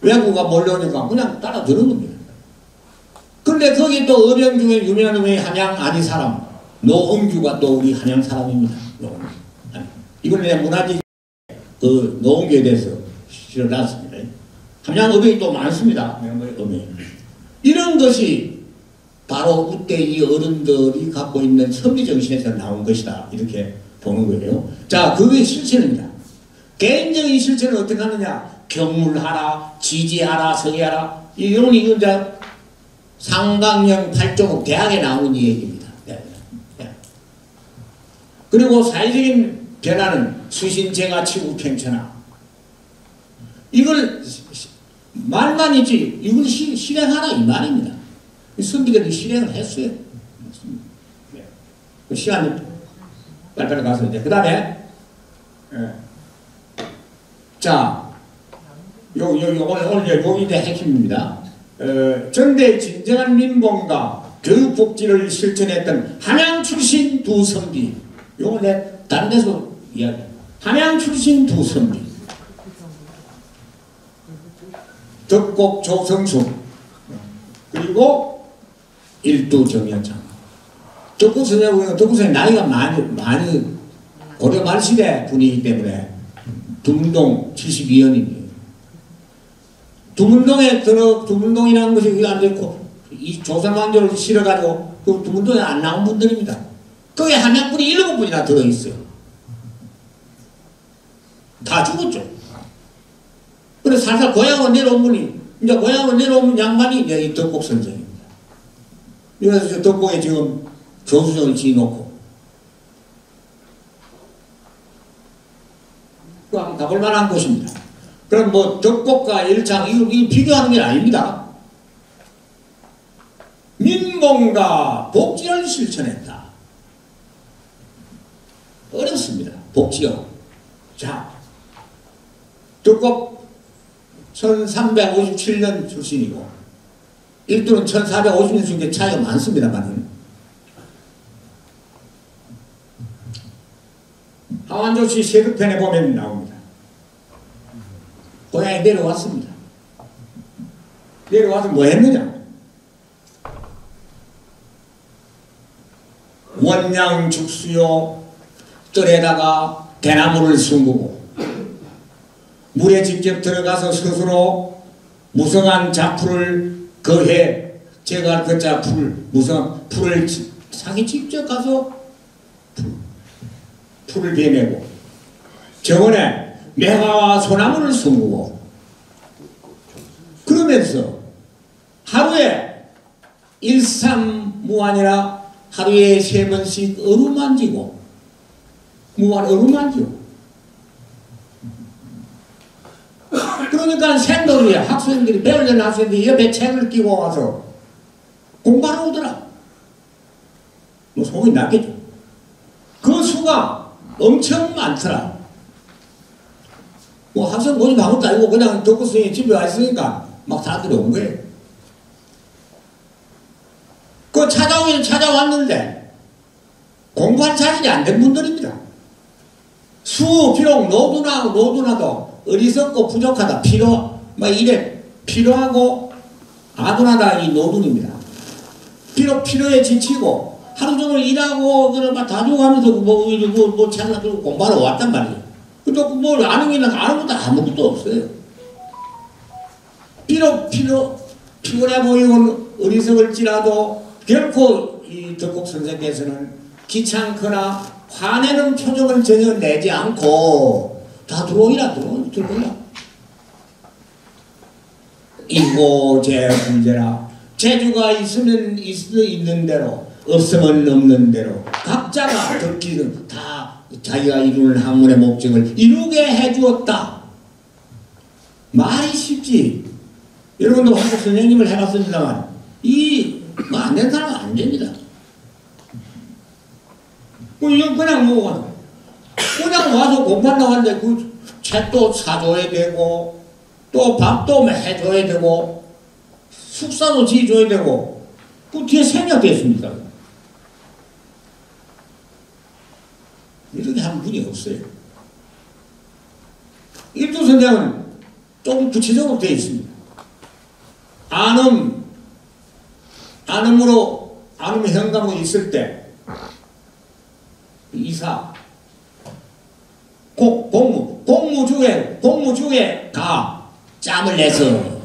외국가 몰려오니까 그냥 따라 들은 겁니다. 근데 거기 또 의병 중에 유명한 놈이 한양 아니 사람 노은규가 또 우리 한양 사람입니다. 이번에 내가 문화재 그 노은교에 대해서 실을 놨습니다. 함양 의병이 또 많습니다. 의병. 이런 것이 바로 그때 이 어른들이 갖고 있는 선비 정신에서 나온 것이다. 이렇게 보는 거예요. 자, 그게 실천입니다. 개인적인 실천은 어떻게 하느냐? 경물하라, 지지하라, 성의하라. 이런 이건 이제 상강령 8종업 대학에 나오는 이 얘기입니다. 네. 네. 그리고 사회적인 변화는 수신제가 치고 평천하. 이걸 말만 있지 이걸 시- 실행하라 이 말입니다. 이 선비들이 실행을 했어요. 네. 그 시간이 빨리빨리 가서 이제 그 다음에 예. 자, 요, 요, 요, 오늘, 오늘 요, 게 이제 핵심입니다. 어, 전대 진정한 민봉과 교육복지를 실천했던 함양 출신 두 선비. 요거 내 다른 데서 이야기. 함양 출신 두 선비. 덕곡 조성수 그리고 일두 정여창. 덕곡 선생님은 덕곡 선생 나이가 많이 많이 고려 말시대 분이기 때문에 두문동 72년입니다. 두문동에 들어 두문동이라는 것이 안 됐고 이 조선왕조를 실어가지고 그 두문동에 안 나온 분들입니다. 거기에 한약분이 일곱 분이나 들어있어요. 다 죽었죠. 그래서 살살 고향으로 내려온 분이 이제 고향으로 내려온 양반이 이제 이 덕곡 선생입 저 덕곡에 지금 교수정을 지어놓고 그 한번 가볼 만한 곳입니다. 그럼 뭐 덕곡과 일창 이거, 이거 비교하는 게 아닙니다. 민봉과 복지를 실천했다. 어렵습니다. 복지요. 자, 덕곡 1357년 출신이고 일두는 1450년 중에 차이가 많습니다만 하완조씨 세극편에 보면 나옵니다. 고향에 내려왔습니다. 내려와서 뭐 했느냐? 원양 죽수요 뜰에다가 대나무를 숨고 물에 직접 들어가서 스스로 무성한 작풀을 거해 제가 그 작풀 무성 풀을 자기 직접 가서 풀, 풀을 베내고. 저번에 매화와 소나무를 숨고. 그러면서 하루에 일삼무한이라 하루에 세 번씩 어루 만지고 무한 어루 만지고 그러니까 생도위에 학생들이 배우려는 학생들이 옆에 책을 끼고 와서 공부하러 오더라 뭐 소문이 났겠죠 그 수가 엄청 많더라 뭐 학생 모집 아무것도 아니고 그냥 덕후생이 집에 와 있으니까 막 사람들이 온 거예요. 그 찾아오긴 찾아왔는데 공부할 자질이 안 된 분들입니다. 수 비록 노두나 노두나도 어리석고 부족하다 필요 뭐 이래 필요하고 아둔하다 이 노둔입니다. 비록 필요에 지치고 하루 종일 일하고 그런 막다 죽어가면서 뭐, 뭐, 뭐, 뭐 책을 들고 공부하러 왔단 말이에요. 근데 뭘 아는 게 아는 것도 아무것도 없어요. 비록 필요, 피곤해 보이고 어리석을지라도 결코 이 덕국 선생께서는 귀찮거나 화내는 표정을 전혀 내지 않고 다 들어오이라 들어오 들어오이라 이고 제 문제라 재주가 있으면 있, 있는 대로 없으면 없는 대로 각자가 듣기는 다 자기가 이루는 학문의 목적을 이루게 해주었다. 말이 쉽지. 여러분도 한국 선생님을 해봤습니다만 이 안 된 사람은 안 됩니다. 그냥 뭐 그냥 와서 공부한다고 하는데 그 책도 사줘야 되고 또 밥도 해줘야 되고 숙사도 지어줘야 되고 그 뒤에 생략됐습니다. 이렇게 한 분이 없어요. 일두 선장은 조금 구체적으로 되어 있습니다. 안음, 안음으로, 안음 현감이 있을 때, 이사, 공, 공무, 공무 중에, 공무 중에 가, 짬을 내서,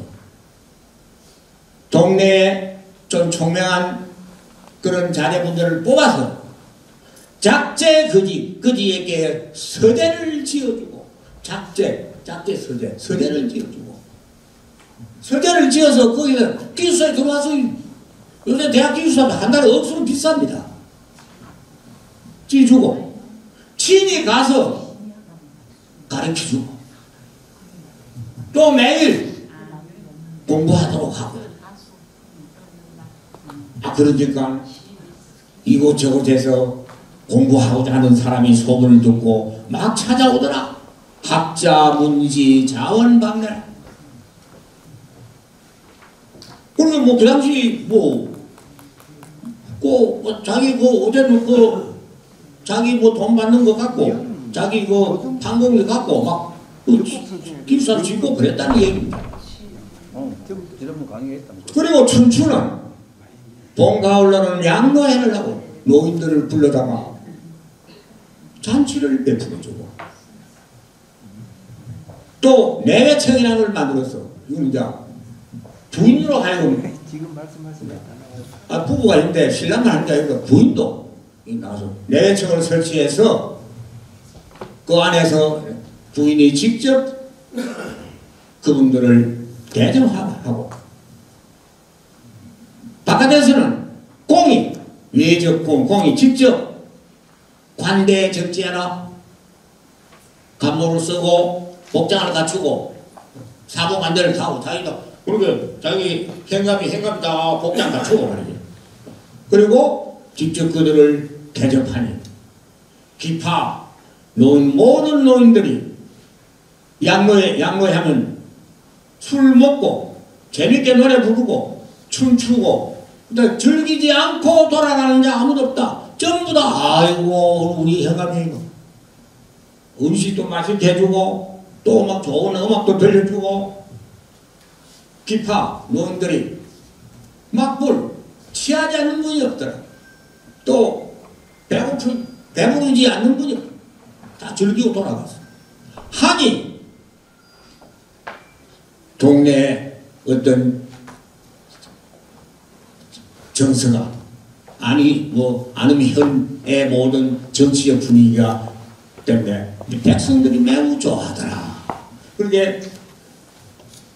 동네에 좀 총명한 그런 자녀분들을 뽑아서 작제 그지 그지에게 서대를 지어주고 작제 작제 서대 서대를 지어주고 서대를 지어서 거기서 기숙사에 들어와서 요새 대학 기숙사 한 달에 억수로 비쌉니다. 지주고 친히 가서 가르쳐주고 또 매일 공부하도록 하고 그러니까 이곳저곳에서 공부하고자 하는 사람이 소문을 듣고 막 찾아오더라. 학자 문지 자원방래. 그러면 뭐그 당시 뭐, 그, 뭐 자기 그 어제는 그 자기 뭐 돈 받는 거 갖고 자기 그 판공을 갖고 막그 기숙사 짓고 그랬다는 얘기입니다. 어. 그리고 춘추는 양로회를 하고 노인들을 불러다가 잔치를 베풀어 주고 또 내외청이라는 걸 만들었어. 이건 이제 부인으로 하여금 지금 말씀하신. 아, 부부가 있는데 신랑만 하는 게 아니고 부인도 나와서 내외청을 설치해서 그 안에서 부인이 직접 그분들을 대접하고 바깥에서는 공이 외적 공 공이 직접 관대에 적지 않아 간모를 쓰고 복장을 갖추고 사복관대를 타고 자기가 그러게 자기 행감이 행감이 다 복장 갖추고 말이지. 그리고 직접 그들을 대접하니 기파 노인 모든 노인들이 양로에 양로에 하면 술 먹고 재밌게 노래 부르고 춤추고 근데 즐기지 않고 돌아가는 자 아무도 없다. 전부 다 아이고 우리 현감이 음식도 맛있게 해주고 또 막 좋은 음악도 들려주고 기파 노인들이 막불 취하지 않는 분이 없더라. 또 배고픈 배부르지 않는 분이 없더라 다 즐기고 돌아갔어 하니 동네에 어떤 정서가 아니 뭐 안음현의 모든 정치적 분위기가 때문에 이 백성들이 매우 좋아하더라. 그러게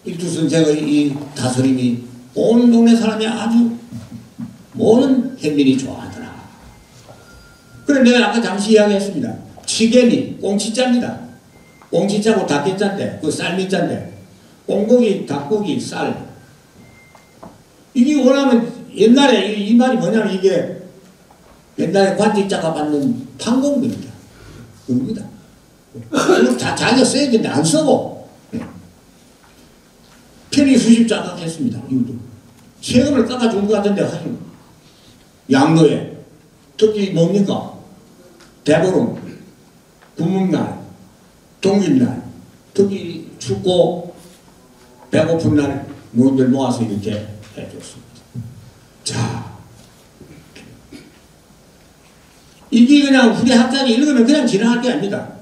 일두 선생의 이 다스림이 온 동네 사람이 아주 모든 현민이 좋아하더라. 내가 아까 잠시 이야기했습니다. 치개니 꽁치자입니다. 꽁치자고 닭게자인데 그 쌀미자인데 꽁고기, 닭고기, 쌀 이게 원하면 옛날에 이, 이 말이 뭐냐면 이게 옛날에 관직자가 받는 판공입니다. 겁니다. 다 자기가 써야 되는데 안 쓰고 편의 수십 장각 했습니다. 이것도 세금을 깎아준 것 같은데 하여튼 양로에 특히 뭡니까? 대보름, 구문날, 동일날 특히 춥고 배고픈 날 노인들 모아서 이렇게 해줬습니다. 자, 이게 그냥 후대 학자이 읽으면 그냥 지나갈 게 아닙니다.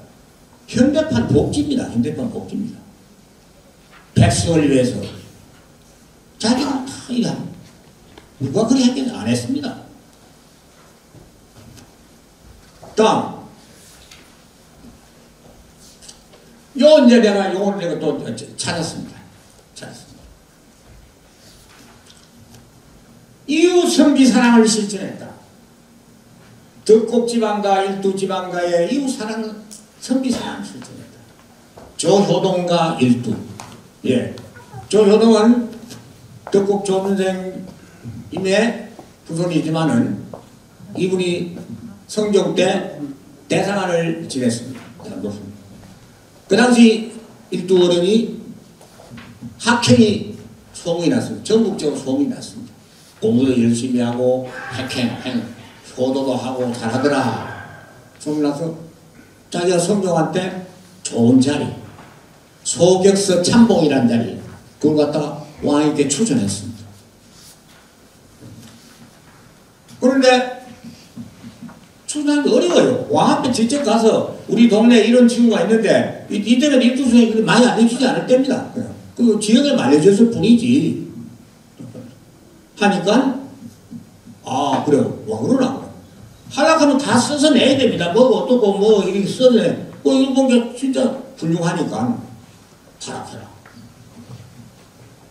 현대판 복지입니다. 현대판 복지입니다. 백성을 위해서 자기가 다 일합니다. 누가 그리 했겠냐? 안 했습니다. 다음. 요 내가 요걸 내가 또 찾았습니다. 찾았습니다. 이웃 선비 사랑을 실천했다. 덕곡 지방가 일두 지방가의 이웃 사랑 선비 사랑을 실천했다. 조효동가 일두. 예. 조효동은 덕곡 조선생님의 후손이지만은 이분이 성종 때 대상안을 지냈습니다. 그 당시 일두 어른이 학행이 소문이 났습니다. 전국적으로 소문이 났습니다. 공부도 열심히 하고 학행, 행, 효도도 하고 잘하더라. 소문 나서 자기가 성종한테 좋은 자리, 소격서 참봉이라는 자리, 그걸 갖다가 왕에게 추천했습니다. 그런데 추천하기 어려워요. 왕 앞에 직접 가서 우리 동네에 이런 친구가 있는데 이, 이때는 입주수에 많이 알려주지 않을 때입니다. 그 지역에 말려줬을 뿐이지. 하니까 아 그래요. 와 그러나 하락하면 다 써서 내야 됩니다. 뭐 어떻고 뭐 이렇게 써내. 뭐 이런 게 진짜 훌륭하니까 타락해라.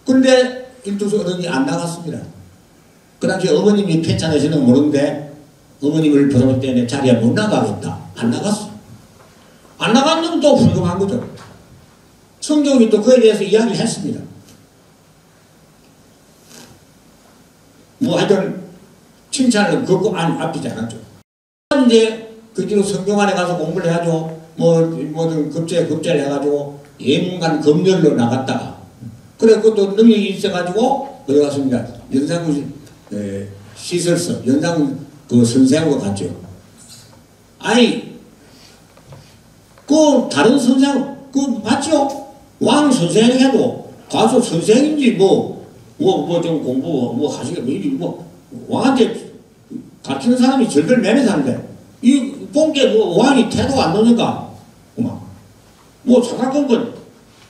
그런데 일두수 어른이 안 나갔습니다. 그 당시 어머님이 편찮으시는 모르는데 어머님을 부르기 때문에 자리에 못 나가겠다. 안 나갔어. 안 나갔는 또 훌륭한 거죠. 성경이 또 그에 대해서 이야기를 했습니다. 뭐 하여튼 칭찬을 걷고 안 앞이지 않았죠. 이제 그 뒤로 성경 안에 가서 공부를 해가지고 뭐 뭐든 급제 급제를 해가지고 예문간 검열로 나갔다가 그래 그것도 능력이 있어가지고 어디 갔습니까? 연상구 에, 시설서 연상 그 선생하고 갔죠. 아니 그 다른 선생 그 맞죠? 왕 선생해도 가서 선생인지 뭐 뭐 뭐 좀 공부 뭐 하시게 뭐 뭐 왕한테 가르치는 사람이 절별 매매 사는데 이 본게 뭐 왕이 태도가 안 나니까 그만. 뭐 사각건 건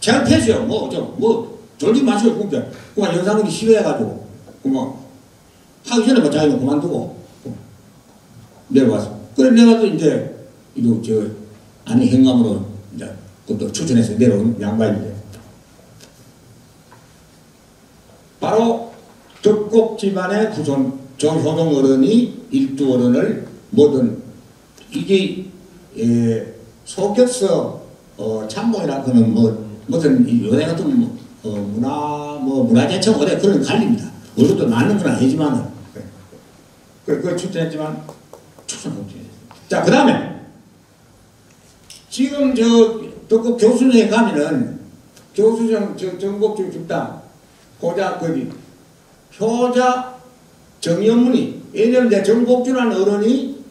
제가 패스요. 뭐좀 뭐 졸지 마시고 본게 그만 영상이 싫어해가지고 그만. 하기 전에 뭐 자기는 그만두고 내려와서 그래 내가 또 이제 이거 저 아니 행감으로 이제 그것도 추천해서 내려온 양반인데 바로 덕곡 집안의 후손 정효동 어른이 일두 어른을 모든 이게 에, 소격서 어, 참모이라 그는 뭐 무슨 이 요새 같은 뭐, 어, 문화 뭐 문화재청 어디 그런 갈립니다. 우리도 맞는 건 아니지만은. 그 그걸 추천했지만 추천하지. 자 그 다음에 지금 저 덕곡 교수님에 가면은 교수정 저 정복주 집단 고자 거기 효자 정연문이 이제 정복주라는 어른이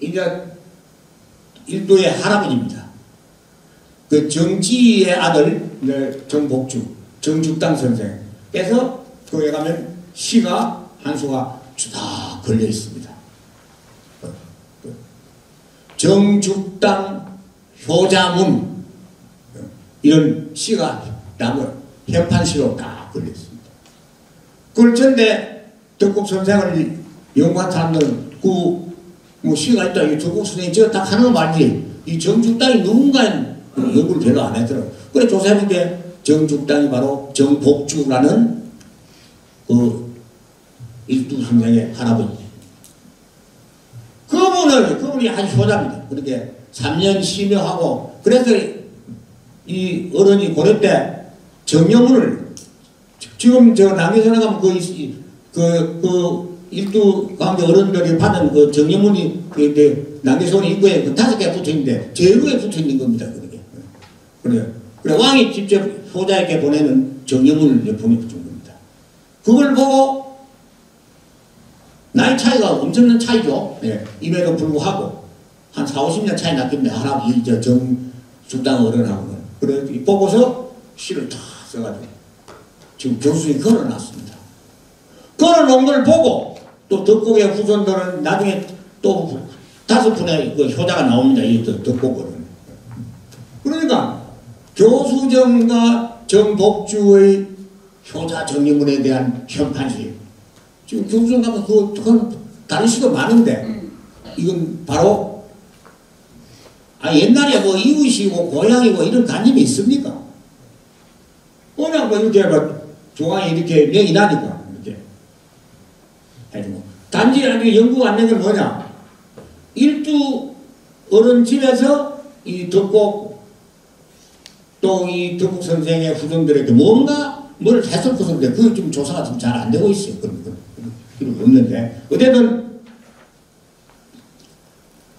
이제 일도의 할아버지입니다. 그 정지의 아들 이제 정복주 정죽당 선생께서 거기에 가면 시가 한 수가 주다 걸려 있습니다. 어, 그 정죽당 효자문 어, 이런 시가 나무 현판시로 다 걸려 있습니다. 그런데 덕국 선생을 연구한 사람들은 그 뭐 시가 있다 이 덕국 선생이 저딱 하는 말지 이 정죽당이 누군가는 연구를 별로 안 했더라고. 그래 조사해본 게 정죽당이 바로 정복주라는 그 일두 선생의 할아버지. 그분을 그분이 아주 효자입니다. 그렇게 3년 심여하고 그래서 이 어른이 고려 때 정여문을 지금 저 남계선에 가면 그, 이- 그, 그 일두 관계 어른들이 받은 그 정여문이 그 남계선 입구에 그 다섯 개 붙어 있는데 제일 위에 붙어 있는 겁니다. 그게. 그래요. 그래 왕이 직접 효자에게 보내는 정여문을 이제 보내준 겁니다. 그걸 보고 나이 차이가 엄청난 차이죠. 예. 임에도 불구하고 한 4, 50년 차이 났겠네. 할아버지 저 정숙당 어른하고는. 그래 보고서 시를 다 써가지고 지금 교수님 걸어놨습니다. 걸어놓은 걸 보고 또 덕곡의 후손들은 나중에 또 다섯 분의 그 효자가 나옵니다. 이 덕곡은. 그러니까 교수정과 정복주의 효자 정리문에 대한 현판시 지금 교수정 가면 그 그건 다른 시도 많은데 이건 바로 아 옛날에 뭐 이웃이고 고향이고 이런 관념이 있습니까? 그냥 뭐 이렇게 뭐 조강이 이렇게 명이 나니까 이렇게. 해주고 단지 나중에 연구가 안된건 뭐냐? 일두 어른 집에서 이 덕곡 또 이 덕곡 선생의 후손들에게 뭔가 뭘 했을 것인데 그게 좀 조사가 좀 잘 안 되고 있어요. 그런 건 필요가 없는데 어쨌든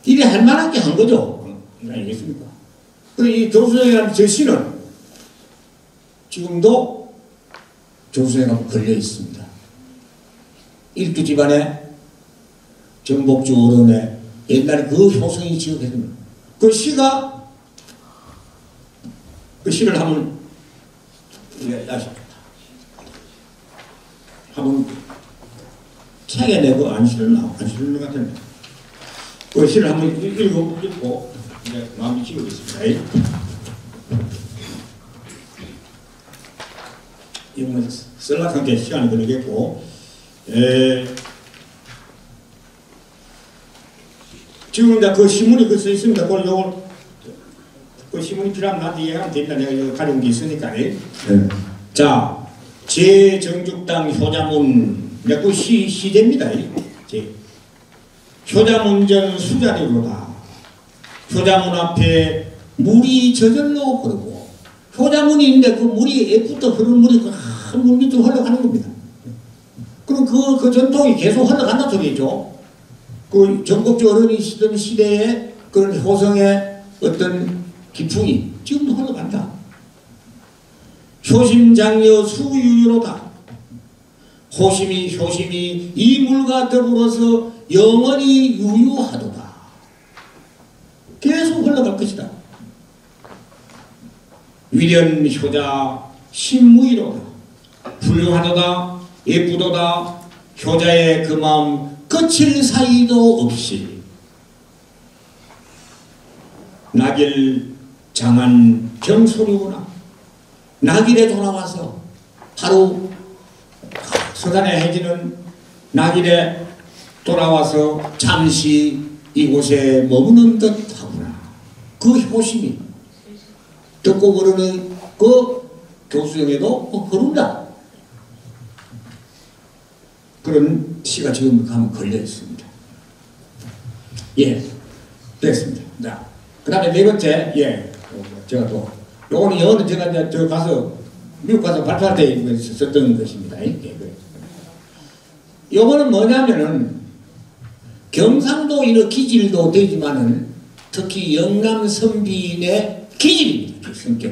이래 할 만한 게 한 거죠. 알겠습니까? 그이 교수생이라는 저 시는 지금도 교수생하고 걸려 있습니다. 일두 집안에 정복주 어른의 옛날에 그 효성이 지어했습니다. 그 시가 그 시를 한번 예, 아십니다. 한번 책에 내고 안 실었나 안 실은 것 같은데 그 시를 한번 읽- 읽어 읽고 이제 마음이 지우겠습니다. 예. 이거 뭐 썰락한 게 시간이 걸리겠고 에, 지금 이제 그 신문이 그 써 있습니다. 그걸 요걸 그 신문이 필요하면 나한테 이해하면 됩니다. 내가 이거 가져온 게 있으니까. 예. 자, 제정죽당 효자문, 네, 그 시, 시제입니다. 이. 제. 효자문전 수자리로다. 효자문 앞에 물이 저절로 흐르고, 효자문이 있는데 그 물이 애부터 흐르는 물이 그한 물 밑으로 흘러가는 겁니다. 그럼 그, 그 전통이 계속 흘러간다 소리죠. 그 전국적 어른이 시던 시대에 그런 효성의 어떤 기풍이 지금도 흘러간다. 효심장려 수유유로다. 호심이 효심이 이 물과 더불어서 영원히 유유하도다. 계속 흘러갈 것이다. 위련 효자 신무이로다. 훌륭하도다. 예쁘도다. 효자의 그 마음 끝일 사이도 없이 낙일 장한 경소리구나. 낙일에 돌아와서 바로 서산의 해지는 낙일에 돌아와서 잠시 이곳에 머무는 듯 하구나. 그 효심이 듣고 모르는 그 교수형에도 흐른다. 그런 시가 지금 가면 걸려 있습니다. 예, 됐습니다. 자, 그 다음에 네 번째, 예, 어, 제가 또, 요거는 영어는 제가 저 가서, 미국 가서 발표할 때 썼던 것입니다. 예, 그. 요거는 뭐냐면은, 경상도 이런 기질도 되지만은, 특히 영남 선비인의 기질입니다. 그 성격.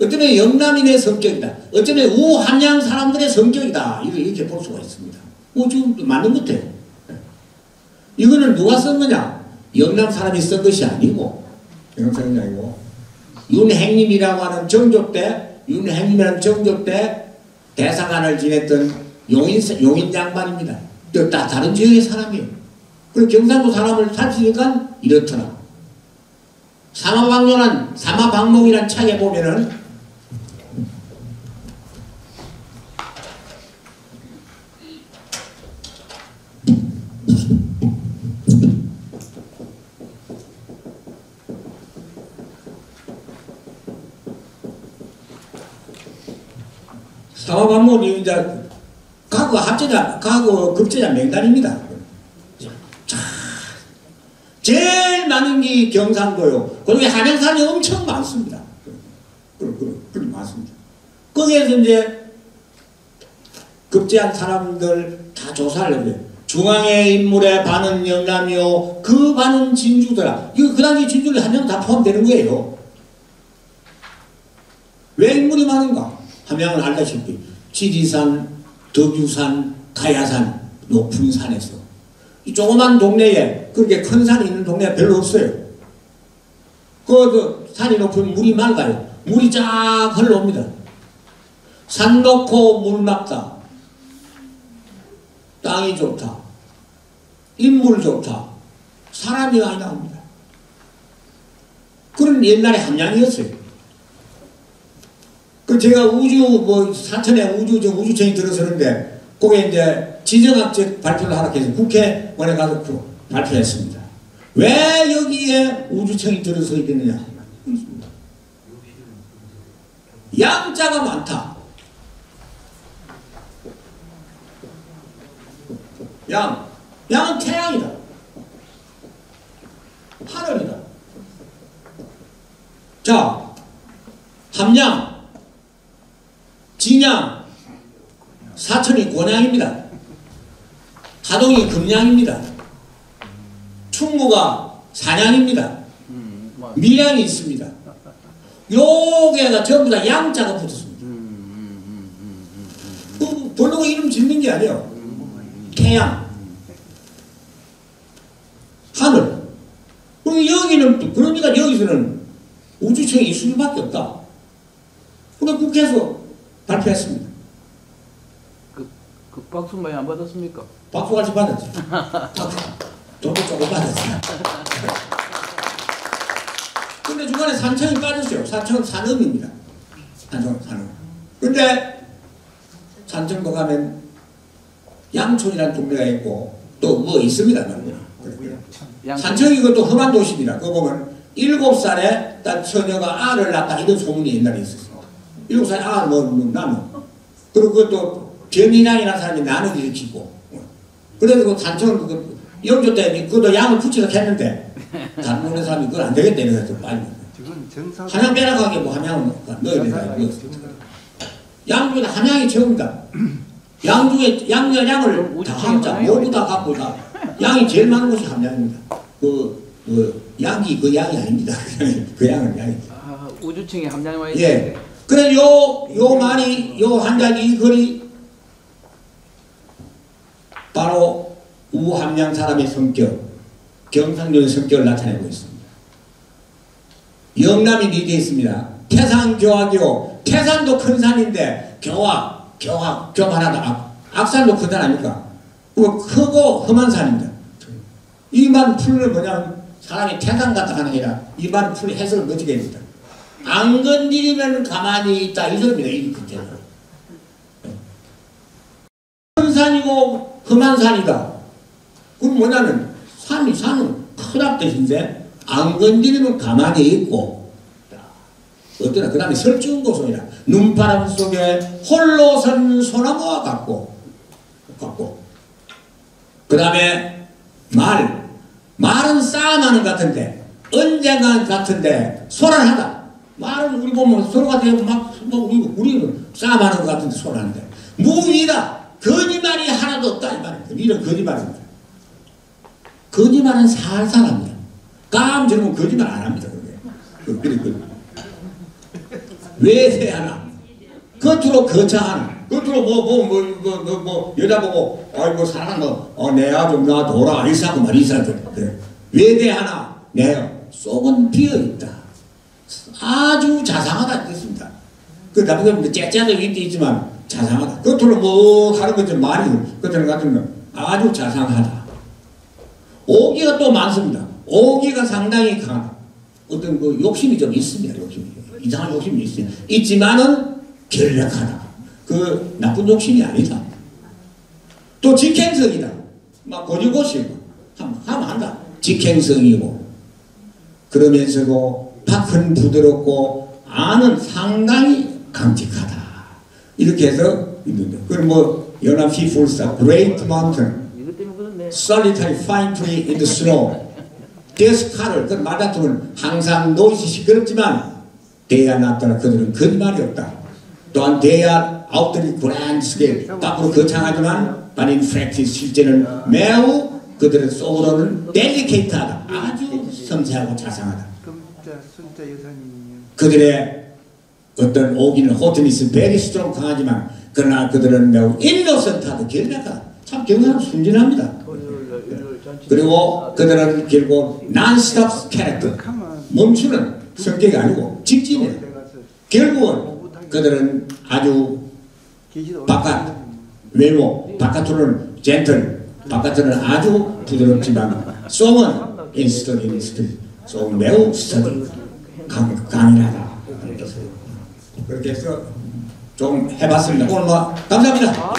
어쩌면 영남인의 성격이다. 어쩌면 우한양 사람들의 성격이다. 이렇게, 볼 수가 있습니다. 뭐 지금 맞는 것 같아요. 이거는 누가 쓴 거냐? 영남 사람이 쓴 것이 아니고, 영남 사람이 아니고, 윤행님이라고 하는 정조 때, 윤행님이라는 정조 때 대사관을 지냈던 용인, 용인 양반입니다. 또다 다른 지역의 사람이에요. 그리고 경상도 사람을 살피니까 이렇더라. 사마방론한, 사마방몽이란 책에 보면은 사마방몽이 이제 가구 합제자, 가구 급제자 명단입니다. 자, 제일 많은 게 경상도요. 거기 한양산이 엄청 많습니다. 그럼, 그럼, 그럼 많습니다. 거기에서 이제 급제한 사람들 다 조사를 해요. 중앙의 인물의 반은 영남이요. 그 반은 진주더라. 이거 그 당시 진주를 한명다 포함되는 거예요. 왜 인물이 많은가? 함양은 알다시피 지리산, 덕유산, 가야산 높은 산에서 이 조그만 동네에 그렇게 큰 산이 있는 동네가 별로 없어요. 그, 그 산이 높으면 물이 맑아요. 물이 쫙 흘러옵니다. 산 놓고 물 막다. 땅이 좋다. 인물 좋다. 사람이 많이 나옵니다. 그런 옛날에 함양이었어요. 그 제가 우주 뭐 사천에 우주 저 우주청이 들어서는데 그게 이제 지정학적 발표를 하라 해서 국회원에 가서 그 발표했습니다. 왜 여기에 우주청이 들어서 있겠느냐? 양자가 많다. 양, 양은 태양이다. 하늘이다. 자, 함양, 진양, 사천이 권양입니다. 하동이 금양입니다. 충무가 산양입니다. 밀양이 있습니다. 요게가 전부 다 양자가 붙었습니다. 그 별로 이름 짓는 게 아니에요. 태양, 하늘. 그럼 여기는 또- 그러니까 여기서는 우주청이 있을 수밖에 없다. 그래 국회에서 발표했습니다. 그, 그 박수 많이 안 받았습니까? 박수 같이 받았지. 돈도 조금 받았어요. 근데 중간에 산청이 빠졌어요. 산청은 산업입니다. 산청, 산업. 근데 산청도 가면 양촌이라는 동네가 있고 또 뭐 있습니다. 양 산청이 그것도 험한 도시입니다. 그거 보면 일곱 살에 딱 처녀가 알을 낳다 이런 소문이 옛날에 있었어. 일곱 알을 뭐, 뭐 나는. 그리고 그것도 변인양이라는 사람이 나는 일으키고. 그래서 그 산청은 그 영조 때 그것도 양을 붙여서 했는데 다른 동네 사람이 그걸 안 되겠다 이래서 빨리. 한양 빼라가게 뭐 한양은 넣어야 된다. 이거. 양쪽에 함양이 최고입니다. 양 중에 양과 양을 다 합자. 모두 다 갖고 다 양이 제일 많은 곳이 함양입니다. 그, 그 양이 그 양이 아닙니다. 그 양은 양이. 아, 우주층에 함량이 와 예. 있는데 그래 요, 요 말이, 요한 장이 이 글이 바로 우함양 사람의 성격, 경상도의 성격을 나타내고 있습니다. 영남이 리드에 있습니다. 태산 교화교, 태산도 큰 산인데 교화, 교화, 교만하다. 악, 악산도 큰 산 아닙니까? 그 크고 험한 산입니다. 이말 풀을 뭐냐면 사람이 태산 같다 하는 게 아니라 이말풀 해석을 멋지게 합니다. 안 건드리면 가만히 있다 이겁니다. 이 근제는. 큰 산이고 험한 산이다. 그럼 뭐냐면 산이 산은 크다 뜻인데 안 건드리면 가만히 있고 어떠나 그 다음에 설중고소이라 눈바람 속에 홀로 선 소나무와 같고 같고 그 다음에 말 말은 싸움하는 것 같은데 언젠가 같은데 소란하다 말은 우리 보면 서로가 되고 막, 막 우리, 우리는 싸움하는 것 같은데 소란하는데. 무위다. 거짓말이 하나도 없다 이 말입니다. 이런 거짓말입니다. 거짓말은 살살 합니다 깜 저러면 거짓말 안 합니다 그게. 그, 그래, 그. 외세하나. 겉으로 거창하나. 겉으로 뭐 뭐 뭐 뭐 뭐 뭐 여자 보고 아이고 사랑한다 어내 아들 놔둬라. 이사고 말 이사도 그래. 외대하나. 내 속은 비어 있다 아주 자상하다 뜻입니다. 그 나중에 뭐 째째도 있지만 자상하다. 겉으로 뭐 하는 것좀 많이 겉으로 같은 건 아주 자상하다. 오기가 또 많습니다. 오기가 상당히 강하다. 어떤 그 욕심이 좀 있습니다 욕심이. 이상한 욕심이 있어요. 있지만은 결력하다. 그 나쁜 욕심이 아니다. 또 직행성이다. 막 하면, 하면 한다. 직행성이고. 그러면서도 팍은 부드럽고 안은 상당히 강직하다 이렇게 해서 있는데 그럼 뭐 연합 피풀사 Great Mountain solitary fine tree in the snow. 데스카를 그 말다툼은 항상 노이시 시끄럽지만 대야 낫더라 그들은 거짓말이 없다. 또한 대야 아웃들이 그랜드 스케일 밖으로 거창하지만 but in practice 실제는 매우 그들의 soul은 delicate하다. 아주 섬세하고 자상하다. 금자 순자 여사님이요. 그들의 어떤 오기는 haughtiness very strong 강하지만 그러나 그들은 매우 innocent하고 결백하다. 참 경상 순진합니다. 그리고 그들은 결국 nonstop character 멈추는 성격이 아니고 직진이에요. 결국은 그들은 아주 바깥 외모 바깥으로는 젠틀 바깥으로는 아주 부드럽지만 속은 인스턴 인스턴 속 매우 sturdy 강, 강인하다. 그렇게 해서 좀 해봤습니다. 오늘 뭐 감사합니다. 아,